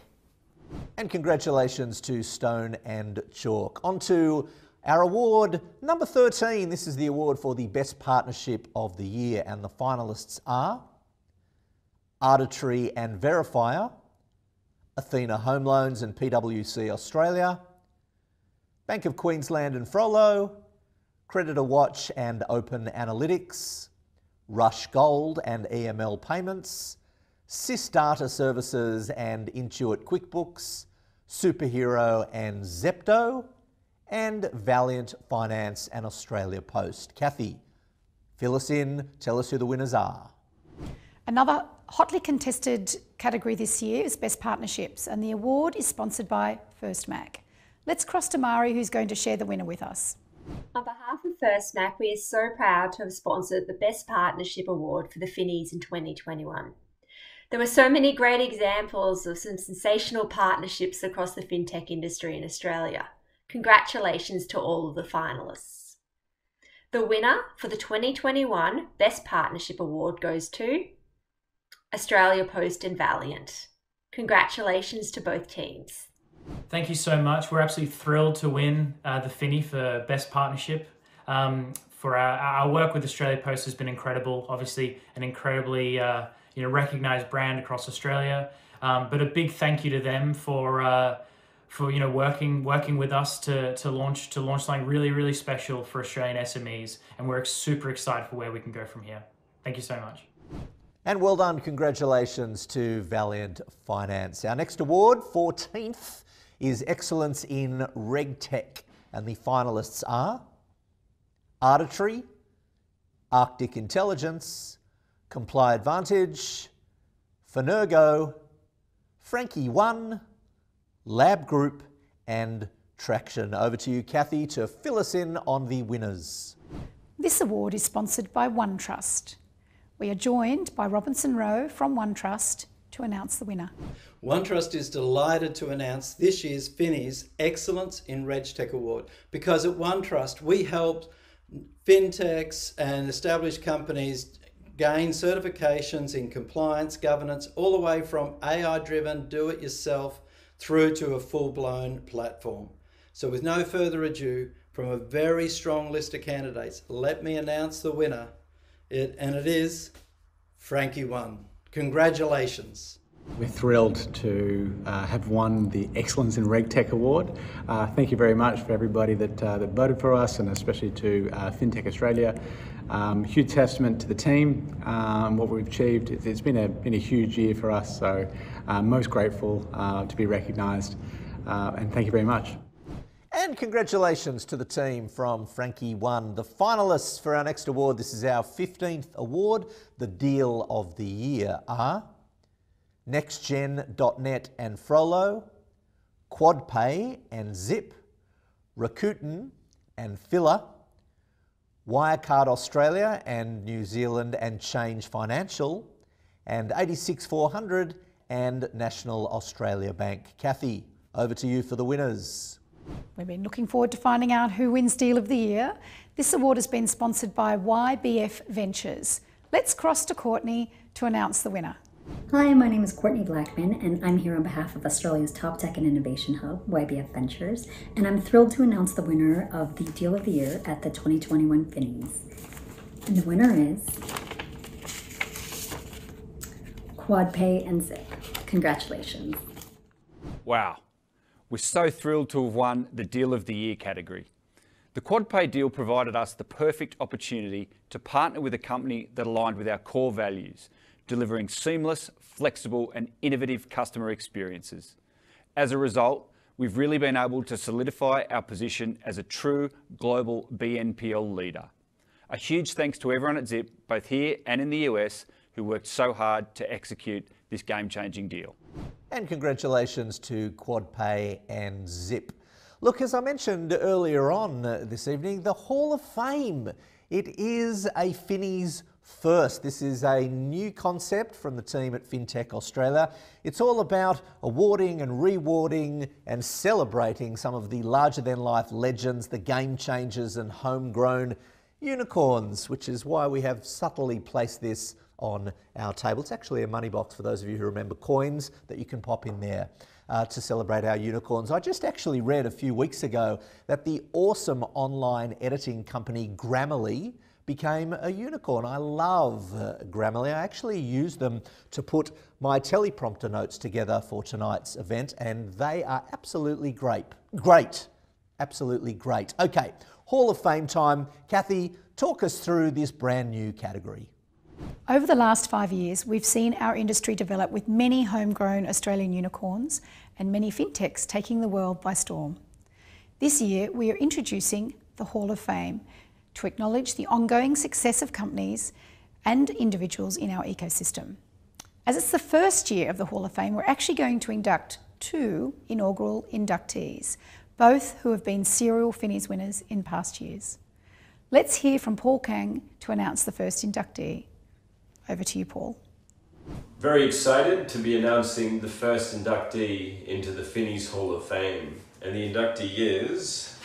And congratulations to Stone and Chalk. On to our award number 13, this is the award for the Best Partnership of the Year, and the finalists are Adatree and Verifier, Athena Home Loans and PwC Australia, Bank of Queensland and Frollo, Creditor Watch and Open Analytics, Rush Gold and EML Payments, SIS Data Services and Intuit QuickBooks, Superhero and Zepto, and Valiant Finance and Australia Post. Kathy, fill us in, tell us who the winners are. Another hotly contested category this year is Best Partnerships, and the award is sponsored by First Mac. Let's cross to Mari, who's going to share the winner with us. On behalf of First Mac, we are so proud to have sponsored the Best Partnership Award for the Finnies in 2021. There were so many great examples of some sensational partnerships across the fintech industry in Australia. Congratulations to all of the finalists. The winner for the 2021 Best Partnership Award goes to Australia Post and Valiant. Congratulations to both teams. Thank you so much. We're absolutely thrilled to win uh, the Finny for Best Partnership. Um, for our, our, work with Australia Post has been incredible. Obviously, an incredibly uh, you know recognised brand across Australia. Um, but a big thank you to them for uh, for you know working working with us to to launch to launch something really really special for Australian SMEs, and we're super excited for where we can go from here. Thank you so much. And well done, congratulations to Valiant Finance. Our next award, 14th, is Excellence in RegTech, and the finalists are Adatree, Arctic Intelligence, Comply Advantage, Finergo, Frankie One, Lab Group and Traction. Over to you, Kathy, to fill us in on the winners. This award is sponsored by OneTrust. We are joined by Robinson Rowe from OneTrust to announce the winner. OneTrust is delighted to announce this year's Finnies Excellence in RegTech Award because at OneTrust we helped fintechs and established companies gain certifications in compliance, governance, all the way from AI driven, do it yourself through to a full blown platform. So, with no further ado, from a very strong list of candidates, let me announce the winner. It, and it is Frankie One. Congratulations. We're thrilled to uh, have won the Excellence in RegTech Award. Uh, thank you very much for everybody that, uh, that voted for us and especially to uh, FinTech Australia. Um, huge testament to the team, um, what we've achieved. It's been a, been a huge year for us, so uh, most grateful uh, to be recognised and thank you very much. And congratulations to the team from Frankie One. The finalists for our next award, this is our 15th award, the Deal of the Year are NextGen.net and Frollo, QuadPay and Zip, Rakuten and Fillr, Wirecard Australia and New Zealand and Change Financial, and 86400 and National Australia Bank. Kathy, over to you for the winners. We've been looking forward to finding out who wins Deal of the Year. This award has been sponsored by YBF Ventures. Let's cross to Courtney to announce the winner. Hi, my name is Courtney Blackman, and I'm here on behalf of Australia's top tech and innovation hub, YBF Ventures, and I'm thrilled to announce the winner of the Deal of the Year at the 2021 Finnies. And the winner is QuadPay and Zip. Congratulations. Wow, we're so thrilled to have won the Deal of the Year category. The QuadPay deal provided us the perfect opportunity to partner with a company that aligned with our core values, delivering seamless, flexible, and innovative customer experiences. As a result, we've really been able to solidify our position as a true global BNPL leader. A huge thanks to everyone at Zip, both here and in the US, who worked so hard to execute this game-changing deal. And congratulations to QuadPay and Zip. Look, as I mentioned earlier on this evening, the Hall of Fame. It is a Finnies first. This is a new concept from the team at FinTech Australia. It's all about awarding and rewarding and celebrating some of the larger than life legends, the game changers and homegrown unicorns, which is why we have subtly placed this on our table. It's actually a money box for those of you who remember coins that you can pop in there uh, to celebrate our unicorns. I just actually read a few weeks ago that the awesome online editing company Grammarly became a unicorn. I love uh, Grammarly. I actually use them to put my teleprompter notes together for tonight's event, and they are absolutely great. Great. Absolutely great. Okay, Hall of Fame time. Kathy, talk us through this brand new category. Over the last five years, we've seen our industry develop with many homegrown Australian unicorns and many fintechs taking the world by storm. This year, we are introducing the Hall of Fame to acknowledge the ongoing success of companies and individuals in our ecosystem. As it's the first year of the Hall of Fame, we're actually going to induct two inaugural inductees, both who have been serial Finnies winners in past years. Let's hear from Paul Kang to announce the first inductee. Over to you, Paul. Very excited to be announcing the first inductee into the Finnies Hall of Fame. And the inductee is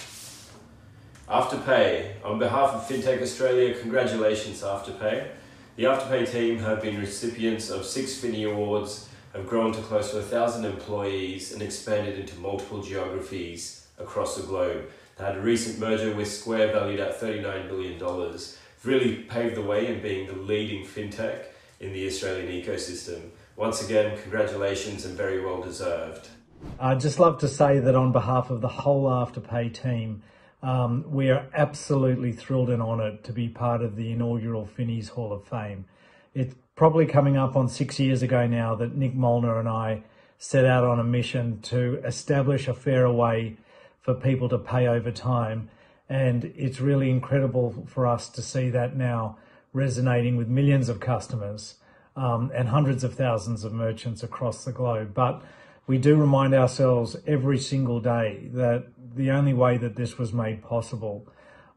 Afterpay. On behalf of FinTech Australia, congratulations Afterpay. The Afterpay team have been recipients of six Finnie Awards, have grown to close to a thousand employees and expanded into multiple geographies across the globe. They had a recent merger with Square valued at $39 billion really paved the way in being the leading fintech in the Australian ecosystem. Once again, congratulations and very well deserved. I'd just love to say that on behalf of the whole Afterpay team, um, we are absolutely thrilled and honoured to be part of the inaugural Finnies Hall of Fame. It's probably coming up on six years ago now that Nick Molnar and I set out on a mission to establish a fairer way for people to pay over time and it's really incredible for us to see that now resonating with millions of customers um, and hundreds of thousands of merchants across the globe. But we do remind ourselves every single day that the only way that this was made possible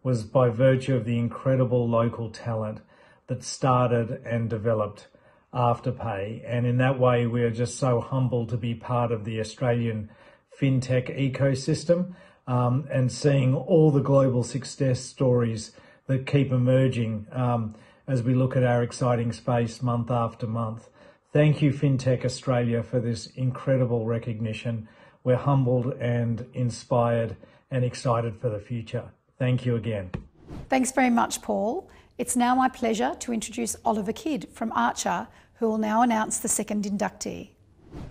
was by virtue of the incredible local talent that started and developed Afterpay. And in that way, we are just so humbled to be part of the Australian fintech ecosystem um, and seeing all the global success stories that keep emerging um, as we look at our exciting space month after month. Thank you, FinTech Australia, for this incredible recognition. We're humbled and inspired and excited for the future. Thank you again. Thanks very much, Paul. It's now my pleasure to introduce Oliver Kidd from Archer, who will now announce the second inductee.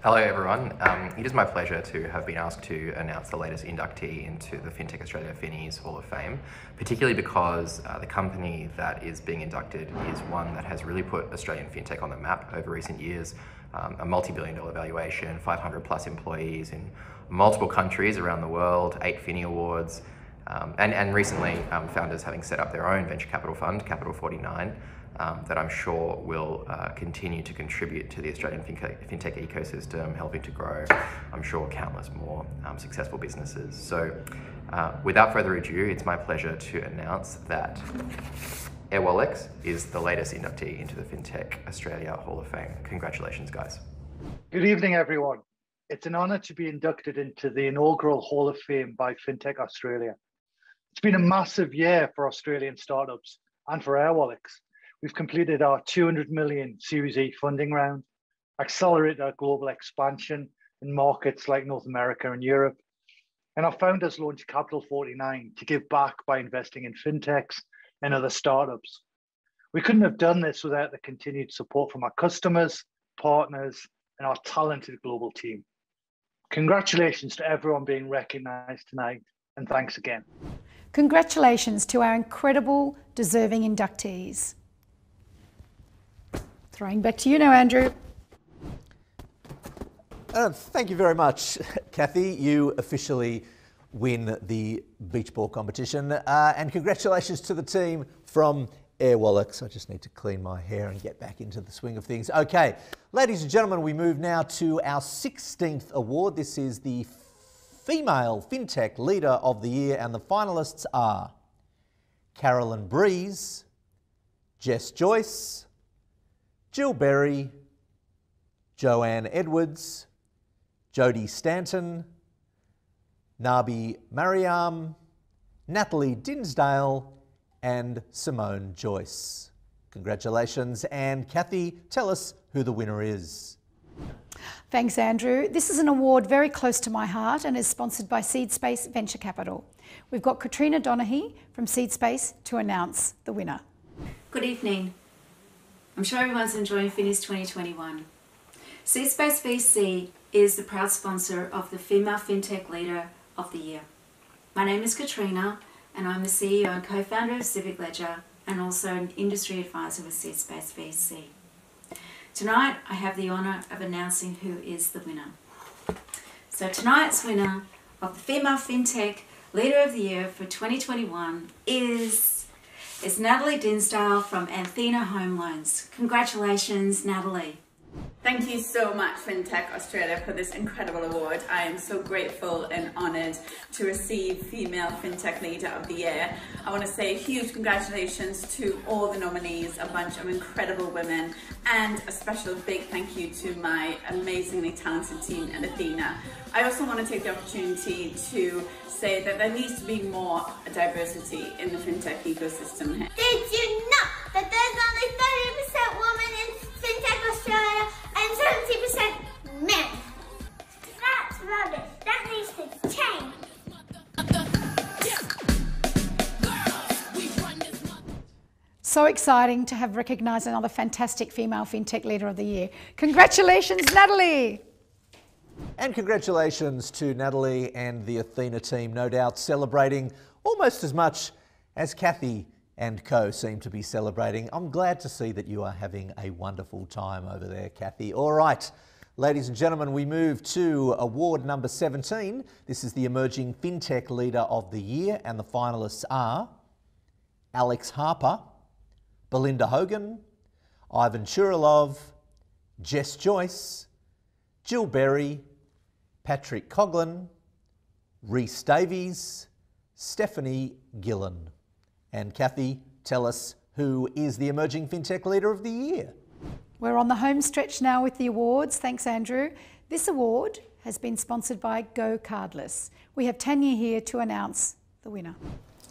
Hello everyone, um, it is my pleasure to have been asked to announce the latest inductee into the FinTech Australia Finnies Hall of Fame, particularly because uh, the company that is being inducted is one that has really put Australian FinTech on the map over recent years. Um, a multi-billion dollar valuation, 500 plus employees in multiple countries around the world, eight Finnie Awards, um, and, and recently um, founders having set up their own venture capital fund, Capital 49, um, that I'm sure will uh, continue to contribute to the Australian fintech ecosystem, helping to grow, I'm sure, countless more um, successful businesses. So uh, without further ado, it's my pleasure to announce that Airwallex is the latest inductee into the FinTech Australia Hall of Fame. Congratulations, guys. Good evening, everyone. It's an honour to be inducted into the inaugural Hall of Fame by FinTech Australia. It's been a massive year for Australian startups and for Airwallex. We've completed our 200 million Series E funding round. accelerated our global expansion in markets like North America and Europe. And our founders launched Capital 49 to give back by investing in fintechs and other startups. We couldn't have done this without the continued support from our customers, partners, and our talented global team. Congratulations to everyone being recognized tonight, and thanks again. Congratulations to our incredible, deserving inductees. Throwing back to you now, Andrew. Uh, thank you very much, Kathy. You officially win the beach ball competition. Uh, and congratulations to the team from Airwallex. I just need to clean my hair and get back into the swing of things. Okay, ladies and gentlemen, we move now to our 16th award. This is the Female FinTech Leader of the Year, and the finalists are Carolyn Breeze, Jess Joyce, Jill Berry, Joanne Edwards, Jodie Stanton, Nabi Mariam, Natalie Dinsdale, and Simone Joyce. Congratulations. And Kathy, tell us who the winner is. Thanks, Andrew. This is an award very close to my heart and is sponsored by SeedSpace Venture Capital. We've got Katrina Donaghy from SeedSpace to announce the winner. Good evening. I'm sure everyone's enjoying Finnies 2021. SeedSpace VC is the proud sponsor of the Female FinTech Leader of the Year. My name is Katrina and I'm the CEO and co-founder of Civic Ledger and also an industry advisor with SeedSpace VC. Tonight I have the honour of announcing who is the winner. So tonight's winner of the Female FinTech Leader of the Year for 2021 is, is Natalie Dinsdale from Athena Home Loans. Congratulations, Natalie. Thank you so much, FinTech Australia, for this incredible award. I am so grateful and honoured to receive Female FinTech Leader of the Year. I want to say a huge congratulations to all the nominees, a bunch of incredible women, and a special big thank you to my amazingly talented team at Athena. I also want to take the opportunity to say that there needs to be more diversity in the FinTech ecosystem here. Did you know that there's only 30% So exciting to have recognised another fantastic female FinTech Leader of the Year. Congratulations, Natalie! And congratulations to Natalie and the Athena team, no doubt celebrating almost as much as Kathy and co seem to be celebrating. I'm glad to see that you are having a wonderful time over there, Kathy. All right. Ladies and gentlemen, we move to award number 17. This is the Emerging FinTech Leader of the Year, and the finalists are Alex Harper, Belinda Hogan, Ivan Churilov, Jess Joyce, Jill Berry, Patrick Coughlin, Rhys Davies, Stephanie Gillen. And Kathy, tell us who is the Emerging FinTech Leader of the Year? We're on the home stretch now with the awards. Thanks, Andrew. This award has been sponsored by Go Cardless. We have Tanya here to announce the winner.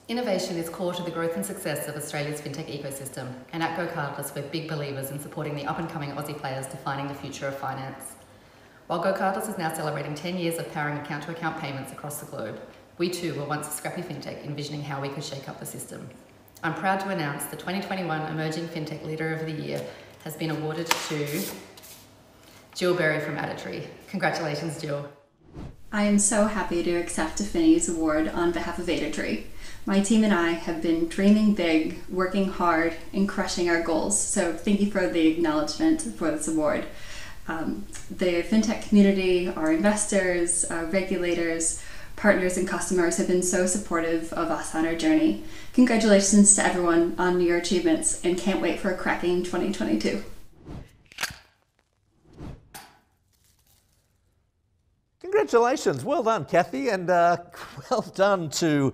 Innovation is core to the growth and success of Australia's fintech ecosystem, and at Go Cardless, we're big believers in supporting the up and coming Aussie players defining the future of finance. While Go Cardless is now celebrating 10 years of powering account to account payments across the globe, we too were once a scrappy fintech envisioning how we could shake up the system. I'm proud to announce the 2021 Emerging FinTech Leader of the Year has been awarded to Jill Berry from Adatree. Congratulations, Jill. I am so happy to accept a Finnies Award on behalf of Adatree. My team and I have been dreaming big, working hard, and crushing our goals. So thank you for the acknowledgement for this award. Um, the fintech community, our investors, uh, regulators, partners and customers have been so supportive of us on our journey. Congratulations to everyone on your achievements and can't wait for a cracking 2022. Congratulations. Well done, Kathy, and uh, well done to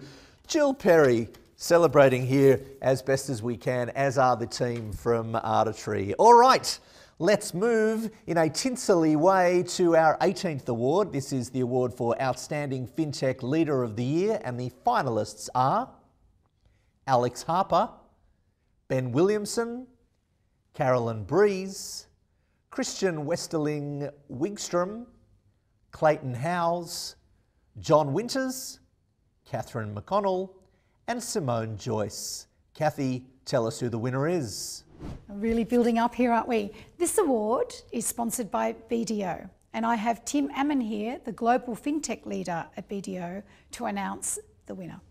Jill Berry celebrating here as best as we can, as are the team from Adatree. All right. Let's move in a tinselly way to our 18th award. This is the award for Outstanding FinTech Leader of the Year, and the finalists are Alex Harper, Ben Williamson, Carolyn Breeze, Christian Westerling Wigstrom, Clayton Howes, John Winters, Catherine McConnell, and Simone Joyce. Kathy, tell us who the winner is. Really building up here, aren't we? This award is sponsored by BDO, and I have Tim Ammon here, the global fintech leader at BDO, to announce the winner.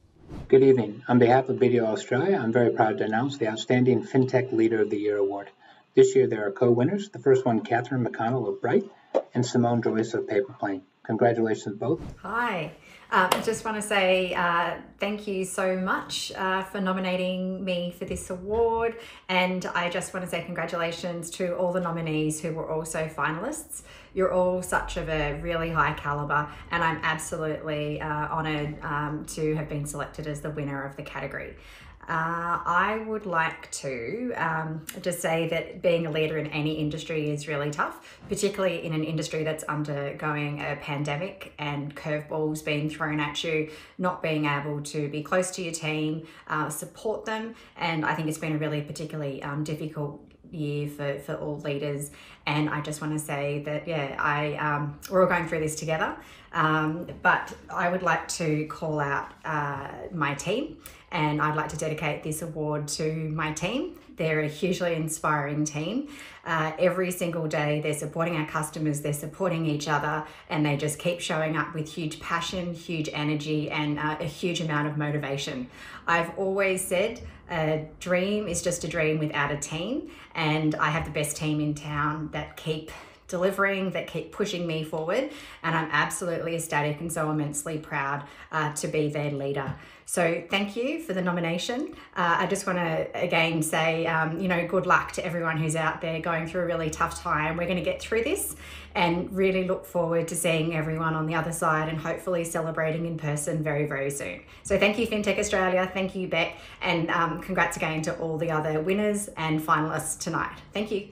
Good evening. On behalf of BDO Australia, I'm very proud to announce the Outstanding FinTech Leader of the Year award. This year there are co-winners. The first one, Catherine McConnell of Brighte, and Simone Joyce of Paypa Plane. Congratulations both. Hi. Um, I just want to say uh, thank you so much uh, for nominating me for this award. And I just want to say congratulations to all the nominees who were also finalists. You're all such of a really high caliber, and I'm absolutely uh, honoured um, to have been selected as the winner of the category. Uh, I would like to um, just say that being a leader in any industry is really tough, particularly in an industry that's undergoing a pandemic and curveballs being thrown at you, not being able to be close to your team, uh, support them. And I think it's been a really particularly um, difficult year for, for all leaders. And I just want to say that, yeah, I um, we're all going through this together. Um, but I would like to call out uh, my team and I'd like to dedicate this award to my team. They're a hugely inspiring team. Uh, every single day, they're supporting our customers, they're supporting each other, and they just keep showing up with huge passion, huge energy, and uh, a huge amount of motivation. I've always said a dream is just a dream without a team, and I have the best team in town that keep delivering, that keep pushing me forward. And I'm absolutely ecstatic and so immensely proud uh, to be their leader. So thank you for the nomination. Uh, I just want to again say, um, you know, good luck to everyone who's out there going through a really tough time. We're going to get through this and really look forward to seeing everyone on the other side and hopefully celebrating in person very, very soon. So thank you, FinTech Australia. Thank you, Beck. And um, congrats again to all the other winners and finalists tonight. Thank you.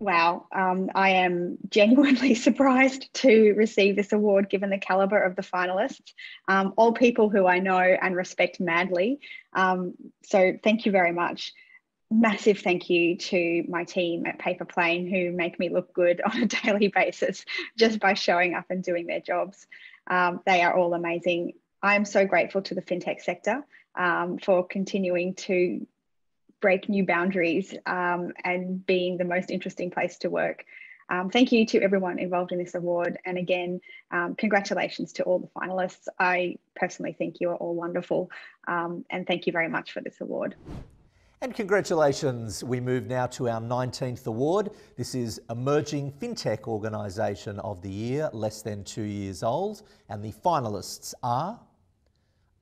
Wow, um, I am genuinely surprised to receive this award given the caliber of the finalists, um, all people who I know and respect madly. Um, so thank you very much. Massive thank you to my team at Paypa Plane who make me look good on a daily basis just by showing up and doing their jobs. Um, they are all amazing. I am so grateful to the fintech sector um, for continuing to break new boundaries um, and being the most interesting place to work. Um, thank you to everyone involved in this award. And again, um, congratulations to all the finalists. I personally think you are all wonderful. Um, and thank you very much for this award. And congratulations. We move now to our 19th award. This is Emerging FinTech Organisation of the Year, less than two years old. And the finalists are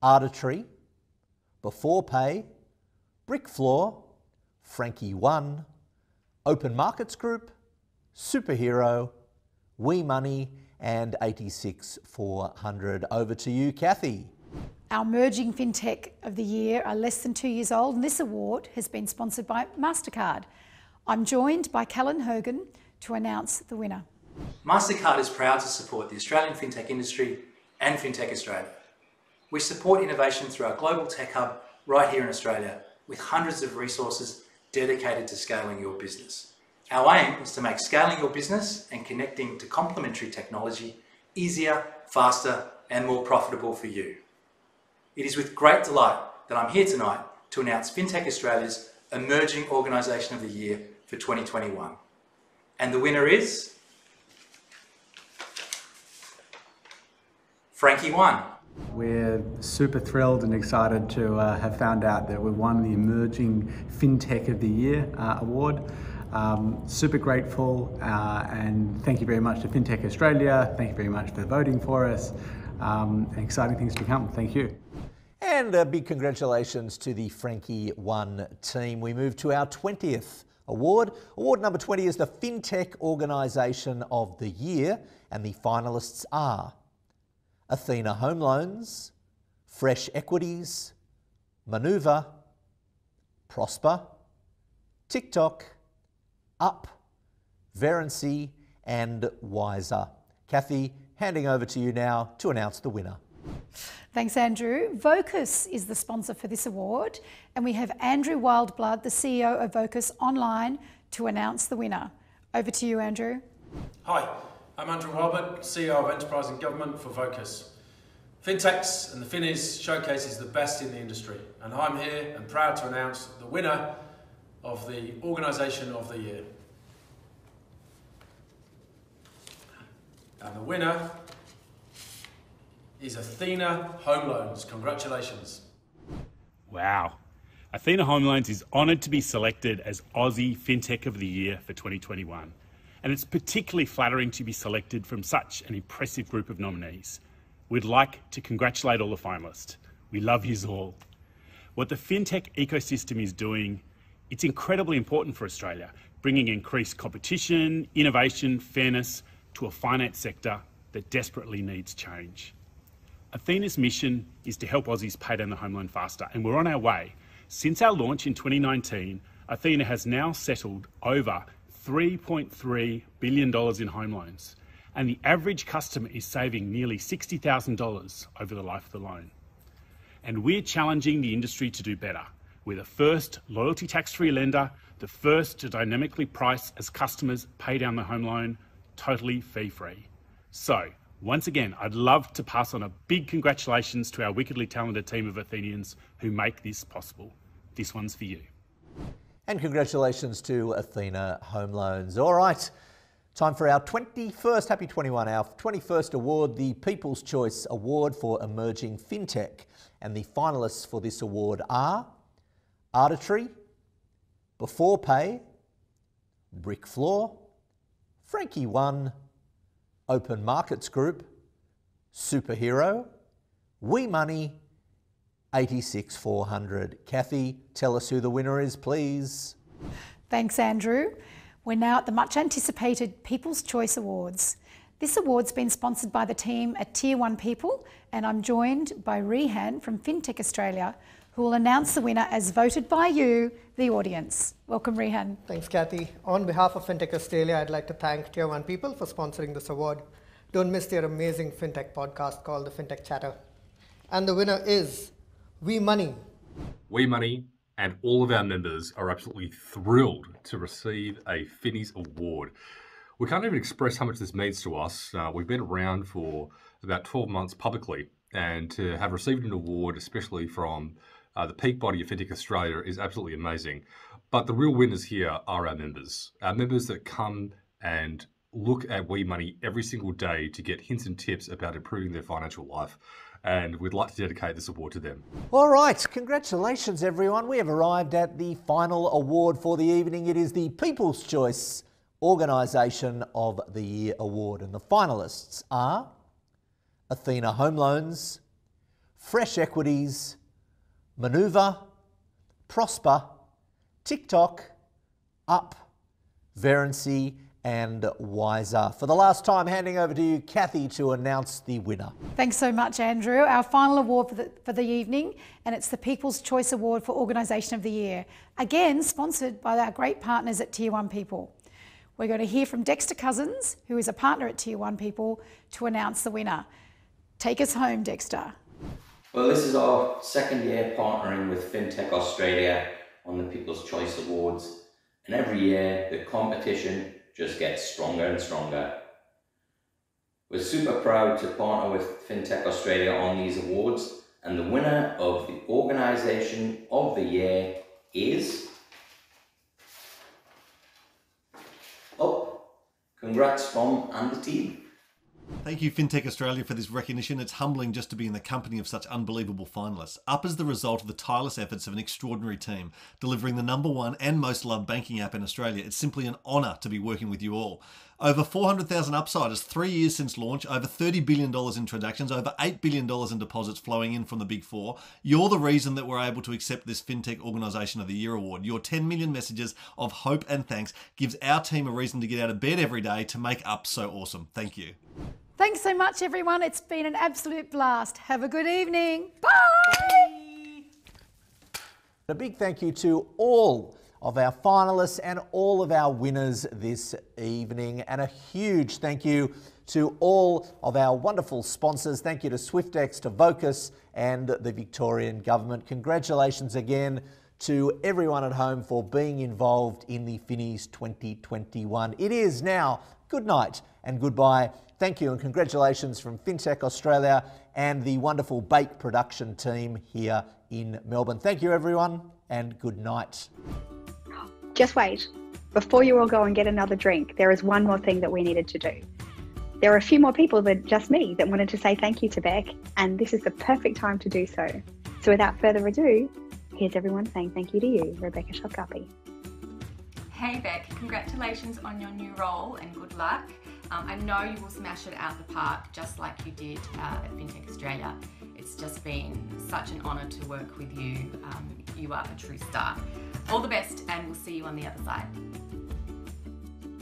Adatree, Before Pay, Brickfloor, Frankie One, Open Markets Group, Superhero, We Money, and 86400. Over to you, Kathy. Our Emerging FinTech of the Year are less than two years old, and this award has been sponsored by MasterCard. I'm joined by Callan Hogan to announce the winner. MasterCard is proud to support the Australian fintech industry and FinTech Australia. We support innovation through our global tech hub right here in Australia with hundreds of resources dedicated to scaling your business. Our aim is to make scaling your business and connecting to complementary technology easier, faster, and more profitable for you. It is with great delight that I'm here tonight to announce FinTech Australia's Emerging Organisation of the Year for 2021. And the winner is Frankie One. We're super thrilled and excited to uh, have found out that we won the Emerging FinTech of the Year uh, award. Um, super grateful uh, and thank you very much to FinTech Australia. Thank you very much for voting for us. Um, exciting things to come. Thank you. And a big congratulations to the Frankie One team. We move to our 20th award. Award number 20 is the FinTech Organisation of the Year, and the finalists are Athena Home Loans, Fresh Equities, Monoova, Prospa, Tic:Toc, Up, Verrency, and Wisr. Kathy, handing over to you now to announce the winner. Thanks, Andrew. Vocus is the sponsor for this award, and we have Andrew Wildblood, the CEO of Vocus Online, to announce the winner. Over to you, Andrew. Hi, I'm Andrew Robert, CEO of Enterprise and Government for Vocus. Fintechs and the Finnies showcases the best in the industry, and I'm here and proud to announce the winner of the Organisation of the Year. And the winner is Athena Home Loans. Congratulations. Wow. Athena Home Loans is honoured to be selected as Aussie FinTech of the Year for 2021. And it's particularly flattering to be selected from such an impressive group of nominees. We'd like to congratulate all the finalists. We love you all. What the FinTech ecosystem is doing, it's incredibly important for Australia, bringing increased competition, innovation, fairness to a finance sector that desperately needs change. Athena's mission is to help Aussies pay down the home loan faster, and we're on our way. Since our launch in 2019, Athena has now settled over $3.3 billion in home loans, and the average customer is saving nearly $60,000 over the life of the loan. And we're challenging the industry to do better. We're the first loyalty tax-free lender, the first to dynamically price as customers pay down the home loan, totally fee-free. So once again, I'd love to pass on a big congratulations to our wickedly talented team of Athenians who make this possible. This one's for you. And congratulations to Athena Home Loans. All right, time for our 21st, happy 21, our 21st award, the People's Choice Award for Emerging FinTech. And the finalists for this award are Adatree, Before Pay, Brick Floor, Frankie One, Open Markets Group, Superhero, We Money, 86400. Kathy, tell us who the winner is, please. Thanks, Andrew. We're now at the much anticipated People's Choice Awards. This award's been sponsored by the team at Tier 1 People, and I'm joined by Rehan from FinTech Australia, who will announce the winner as voted by you, the audience. Welcome, Rehan. Thanks, Kathy. On behalf of FinTech Australia, I'd like to thank Tier 1 People for sponsoring this award. Don't miss their amazing FinTech podcast called The FinTech Chatter. And the winner is We Money. We Money and all of our members are absolutely thrilled to receive a Finnies Award. We can't even express how much this means to us. Uh, we've been around for about 12 months publicly, and to have received an award, especially from uh, the peak body of FinTech Australia is absolutely amazing. But the real winners here are our members, our members that come and look at We Money every single day to get hints and tips about improving their financial life. And we'd like to dedicate this award to them. All right, congratulations, everyone. We have arrived at the final award for the evening. It is the People's Choice Organisation of the Year Award. And the finalists are Athena Home Loans, Fresh Equities, Monoova, Prospa, Tic:Toc, Up, Verrency, and Wisr. For the last time, handing over to you, Kathy, to announce the winner. Thanks so much, Andrew. Our final award for the, for the evening, and it's the People's Choice Award for Organisation of the Year. Again, sponsored by our great partners at Tier 1 People. We're going to hear from Dexter Cousins, who is a partner at Tier 1 People, to announce the winner. Take us home, Dexter. Well, this is our second year partnering with FinTech Australia on the People's Choice Awards. And every year, the competition just gets stronger and stronger. We're super proud to partner with FinTech Australia on these awards, and the winner of the Organisation of the Year is. Oh, congrats from and the team. Thank you, FinTech Australia, for this recognition. It's humbling just to be in the company of such unbelievable finalists. Up is the result of the tireless efforts of an extraordinary team, delivering the number one and most loved banking app in Australia. It's simply an honour to be working with you all. Over 400,000 upsiders, three years since launch, over $30 billion in transactions, over $8 billion in deposits flowing in from the Big Four. You're the reason that we're able to accept this FinTech Organisation of the Year award. Your 10 million messages of hope and thanks gives our team a reason to get out of bed every day to make up so awesome. Thank you. Thanks so much, everyone. It's been an absolute blast. Have a good evening. Bye. A big thank you to all of our finalists and all of our winners this evening, and a huge thank you to all of our wonderful sponsors. Thank you to SwiftX, to Vocus, and the Victorian Government. Congratulations again to everyone at home for being involved in the Finnies 2021. It is now good night and goodbye. Thank you and congratulations from FinTech Australia and the wonderful Bake production team here in Melbourne. Thank you, everyone, and good night. Just wait. Before you all go and get another drink, there is one more thing that we needed to do. There are a few more people than just me that wanted to say thank you to Beck, and this is the perfect time to do so. So without further ado, here's everyone saying thank you to you, Rebecca Schot-Guthrie. Hey Beck, congratulations on your new role and good luck. Um, I know you will smash it out of the park just like you did uh, at FinTech Australia. It's just been such an honour to work with you. Um, you are a true star. All the best, and we'll see you on the other side.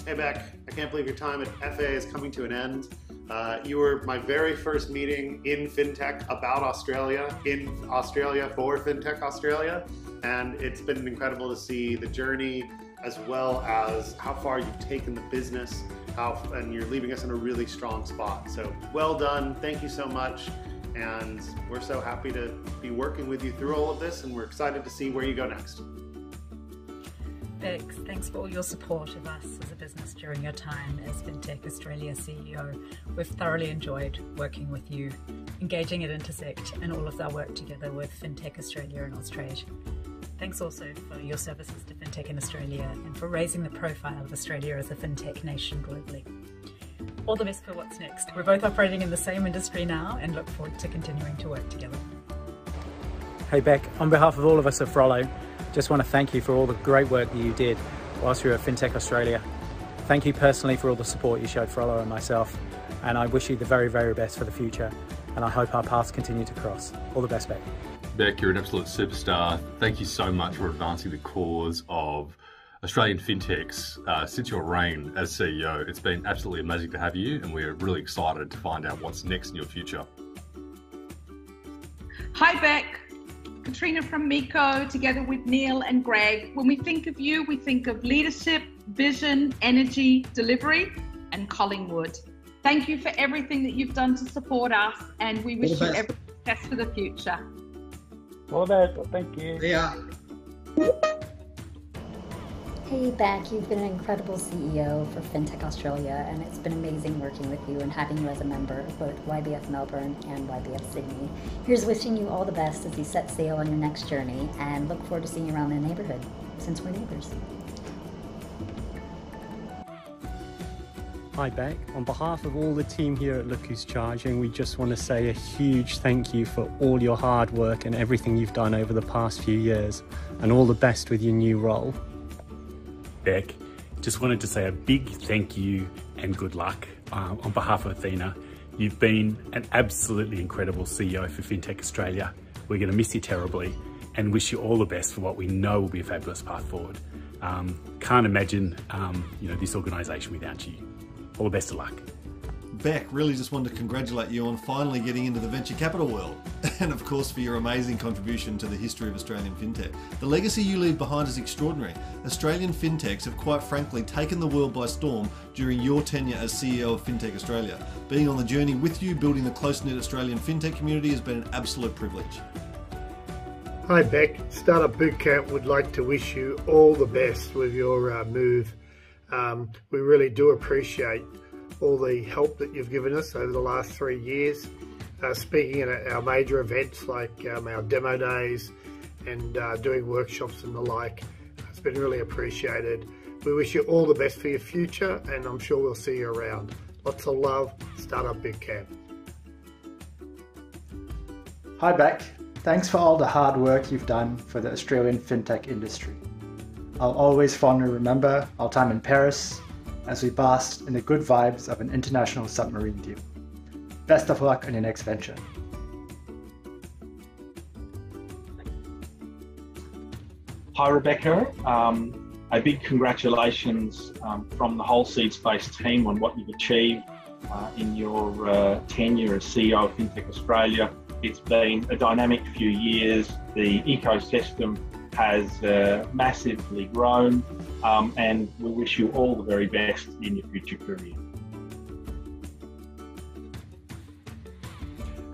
Hey Beck, I can't believe your time at FA is coming to an end. Uh, you were my very first meeting in FinTech about Australia, in Australia for FinTech Australia, and it's been incredible to see the journey as well as how far you've taken the business how, and you're leaving us in a really strong spot. So well done. Thank you so much. And we're so happy to be working with you through all of this, and we're excited to see where you go next. Bex, thanks for all your support of us as a business during your time as FinTech Australia CEO. We've thoroughly enjoyed working with you, engaging at Intersect, and all of our work together with FinTech Australia and Austrade. Thanks also for your services to FinTech in Australia and for raising the profile of Australia as a FinTech nation globally. All the best for what's next. We're both operating in the same industry now and look forward to continuing to work together. Hey Beck, on behalf of all of us at Frollo, just want to thank you for all the great work that you did whilst you were at FinTech Australia. Thank you personally for all the support you showed Frollo and myself, and I wish you the very, very best for the future, and I hope our paths continue to cross. All the best, Beck. Beck, you're an absolute superstar. Thank you so much for advancing the cause of Australian fintechs uh, since your reign as CEO. It's been absolutely amazing to have you, and we're really excited to find out what's next in your future. Hi, Beck. Katrina from Meeco, together with Neil and Greg. When we think of you, we think of leadership, vision, energy, delivery, and Collingwood. Thank you for everything that you've done to support us, and we wish you every success for the future. All the best. Thank you. Yeah. Hey, Beck, you've been an incredible CEO for FinTech Australia, and it's been amazing working with you and having you as a member of both YBF Melbourne and YBF Sydney. Here's wishing you all the best as you set sail on your next journey, and look forward to seeing you around the neighborhood since we're neighbors. Hi, Beck. On behalf of all the team here at Look Who's Charging, we just want to say a huge thank you for all your hard work and everything you've done over the past few years, and all the best with your new role. Beck, just wanted to say a big thank you and good luck uh, on behalf of Athena. You've been an absolutely incredible CEO for FinTech Australia. We're going to miss you terribly and wish you all the best for what we know will be a fabulous path forward. Um, can't imagine um, you know this organisation without you. All the best of luck. Beck, really just wanted to congratulate you on finally getting into the venture capital world. And of course, for your amazing contribution to the history of Australian fintech. The legacy you leave behind is extraordinary. Australian fintechs have quite frankly taken the world by storm during your tenure as CEO of FinTech Australia. Being on the journey with you, building the close knit Australian fintech community has been an absolute privilege. Hi, Beck. Startup Bootcamp would like to wish you all the best with your uh, move. Um, we really do appreciate all the help that you've given us over the last three years, uh, speaking at our major events like um, our demo days and uh, doing workshops and the like. It's been really appreciated. We wish you all the best for your future and I'm sure we'll see you around. Lots of love, Startup Big Camp. Hi Beck, thanks for all the hard work you've done for the Australian fintech industry. I'll always fondly remember our time in Paris as we basked in the good vibes of an international submarine deal. Best of luck on your next venture. Hi, Rebecca. Um, a big congratulations um, from the whole Seed Space team on what you've achieved uh, in your uh, tenure as CEO of FinTech Australia. It's been a dynamic few years. The ecosystem has uh, massively grown, um, and we wish you all the very best in your future career.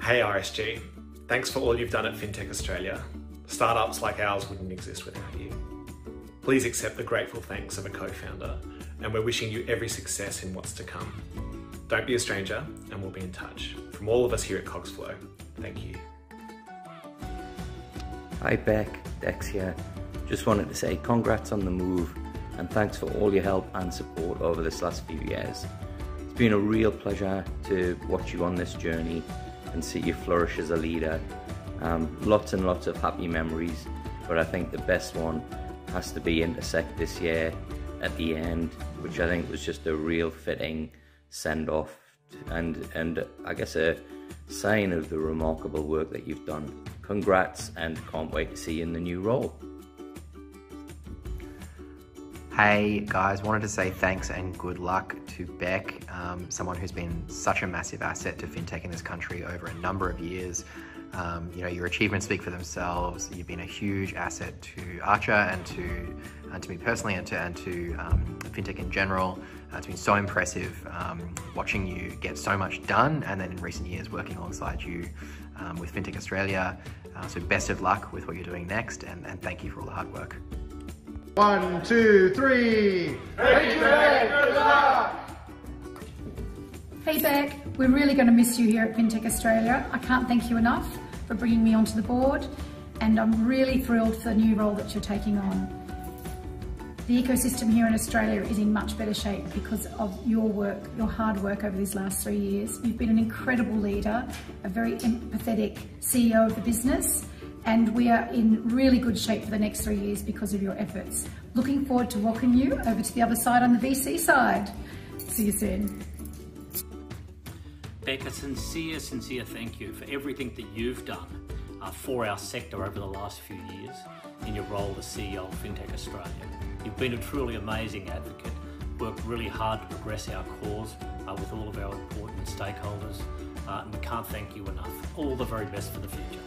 Hey RSG, thanks for all you've done at FinTech Australia. Startups like ours wouldn't exist without you. Please accept the grateful thanks of a co-founder and we're wishing you every success in what's to come. Don't be a stranger and we'll be in touch. From all of us here at Cogsflow, thank you. Hi Beck, Dex here. Just wanted to say congrats on the move and thanks for all your help and support over this last few years. It's been a real pleasure to watch you on this journey and see you flourish as a leader. Um, lots and lots of happy memories, but I think the best one has to be Intersect this year at the end, which I think was just a real fitting send off and and I guess a sign of the remarkable work that you've done. Congrats and can't wait to see you in the new role. Hey guys, wanted to say thanks and good luck to Beck, um, someone who's been such a massive asset to fintech in this country over a number of years. Um, you know, your achievements speak for themselves. You've been a huge asset to Archer and to, and to me personally and to, and to um, fintech in general. Uh, it's been so impressive um, watching you get so much done and then in recent years working alongside you um, with FinTech Australia. Uh, so best of luck with what you're doing next and, and thank you for all the hard work. One, two, three. Thank you, Good luck. Hey Beck, we're really going to miss you here at FinTech Australia. I can't thank you enough for bringing me onto the board and I'm really thrilled for the new role that you're taking on. The ecosystem here in Australia is in much better shape because of your work, your hard work over these last three years. You've been an incredible leader, a very empathetic CEO of the business and we are in really good shape for the next three years because of your efforts. Looking forward to welcoming you over to the other side on the VC side. See you soon. Becca, sincere, sincere thank you for everything that you've done uh, for our sector over the last few years in your role as CEO of FinTech Australia. You've been a truly amazing advocate, worked really hard to progress our cause uh, with all of our important stakeholders, uh, and we can't thank you enough. All the very best for the future.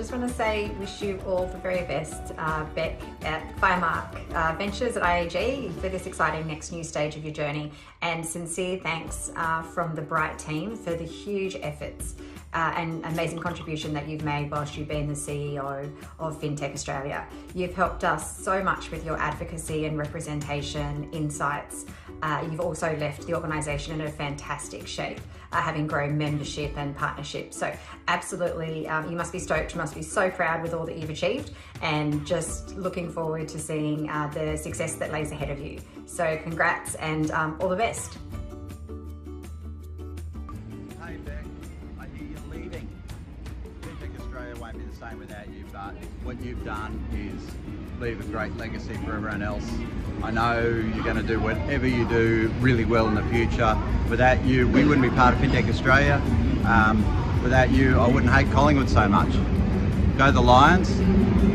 Just want to say, wish you all the very best, uh, Beck at Firemark uh, Ventures at IAG for this exciting next new stage of your journey. And sincere thanks uh, from the Brighte team for the huge efforts uh, and amazing contribution that you've made whilst you've been the CEO of FinTech Australia. You've helped us so much with your advocacy and representation, insights. Uh, you've also left the organisation in a fantastic shape uh, having grown membership and partnership. So absolutely, um, you must be stoked, you must be so proud with all that you've achieved and just looking forward to seeing uh, the success that lays ahead of you. So congrats and um, all the best. The same without you, but what you've done is leave a great legacy for everyone else. I know you're going to do whatever you do really well in the future. Without you, we wouldn't be part of FinTech Australia. Um, without you, I wouldn't hate Collingwood so much. Go the Lions.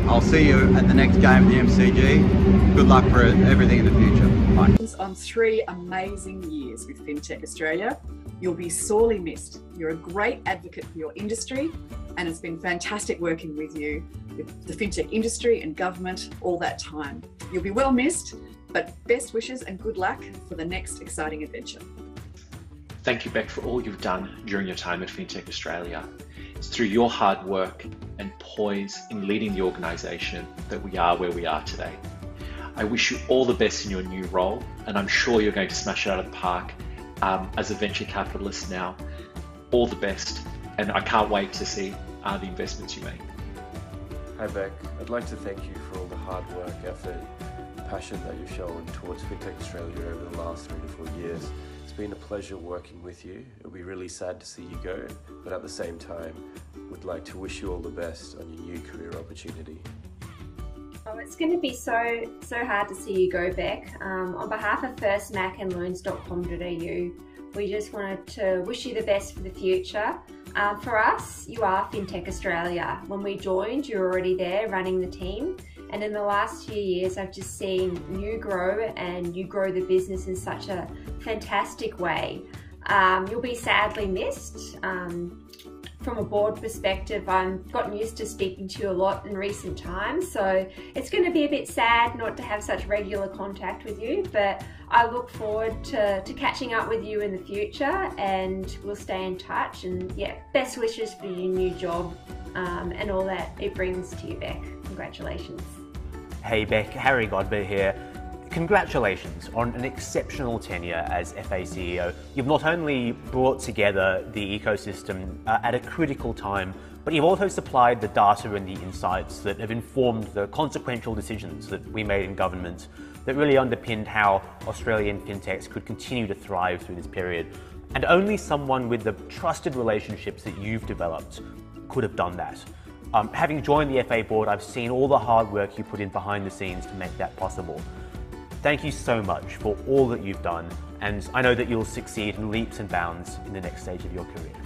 I'll see you at the next game of the MCG. Good luck for everything in the future. Bye. On three amazing years with FinTech Australia, you'll be sorely missed. You're a great advocate for your industry and it's been fantastic working with you, with the fintech industry and government all that time. You'll be well missed, but best wishes and good luck for the next exciting adventure. Thank you, Beck, for all you've done during your time at FinTech Australia. It's through your hard work and poise in leading the organisation that we are where we are today. I wish you all the best in your new role, and I'm sure you're going to smash it out of the park um, as a venture capitalist now. All the best, and I can't wait to see uh, the investments you make. Hi Beck, I'd like to thank you for all the hard work, effort, passion that you've shown towards FinTech Australia over the last three to four years. It's been a pleasure working with you. It'll be really sad to see you go, but at the same time, would like to wish you all the best on your new career opportunity. Oh, it's going to be so so hard to see you go back. Um, on behalf of First Mac and Loans.com.au, we just wanted to wish you the best for the future. Um, for us, you are FinTech Australia. When we joined, you were already there running the team. And in the last few years, I've just seen you grow and you grow the business in such a fantastic way. Um, you'll be sadly missed. Um, from a board perspective, I've gotten used to speaking to you a lot in recent times, so it's going to be a bit sad not to have such regular contact with you, but I look forward to, to catching up with you in the future and we'll stay in touch. And yeah, best wishes for your new job um, and all that it brings to you, Beck. Congratulations. Hey Beck, Harry Godber here. Congratulations on an exceptional tenure as FA CEO. You've not only brought together the ecosystem uh, at a critical time, but you've also supplied the data and the insights that have informed the consequential decisions that we made in government that really underpinned how Australian fintechs could continue to thrive through this period. And only someone with the trusted relationships that you've developed could have done that. Um, having joined the FA board, I've seen all the hard work you put in behind the scenes to make that possible. Thank you so much for all that you've done, and I know that you'll succeed in leaps and bounds in the next stage of your career.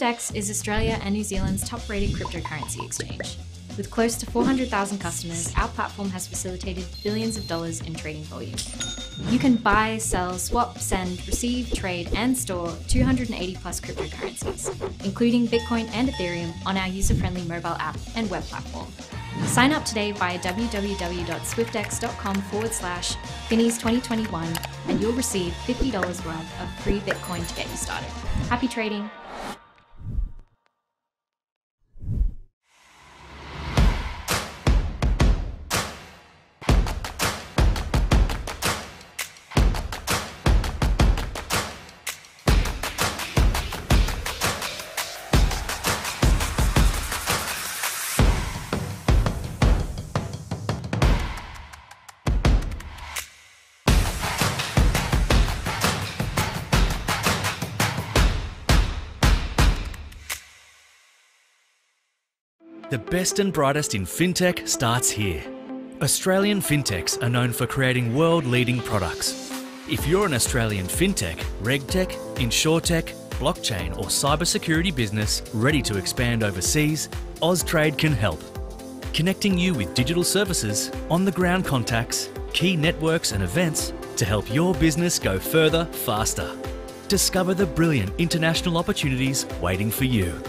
SwiftX is Australia and New Zealand's top rated cryptocurrency exchange. With close to 400,000 customers, our platform has facilitated billions of dollars in trading volume. You can buy, sell, swap, send, receive, trade, and store 280 plus cryptocurrencies, including Bitcoin and Ethereum, on our user friendly mobile app and web platform. Sign up today via www.swiftx.com forward slash Finnies 2021 and you'll receive $50 worth of free Bitcoin to get you started. Happy trading! Best and brightest in fintech starts here. Australian fintechs are known for creating world leading products. If you're an Australian fintech, regtech, insurtech, blockchain, or cybersecurity business ready to expand overseas, Austrade can help. Connecting you with digital services, on the ground contacts, key networks, and events to help your business go further faster. Discover the brilliant international opportunities waiting for you.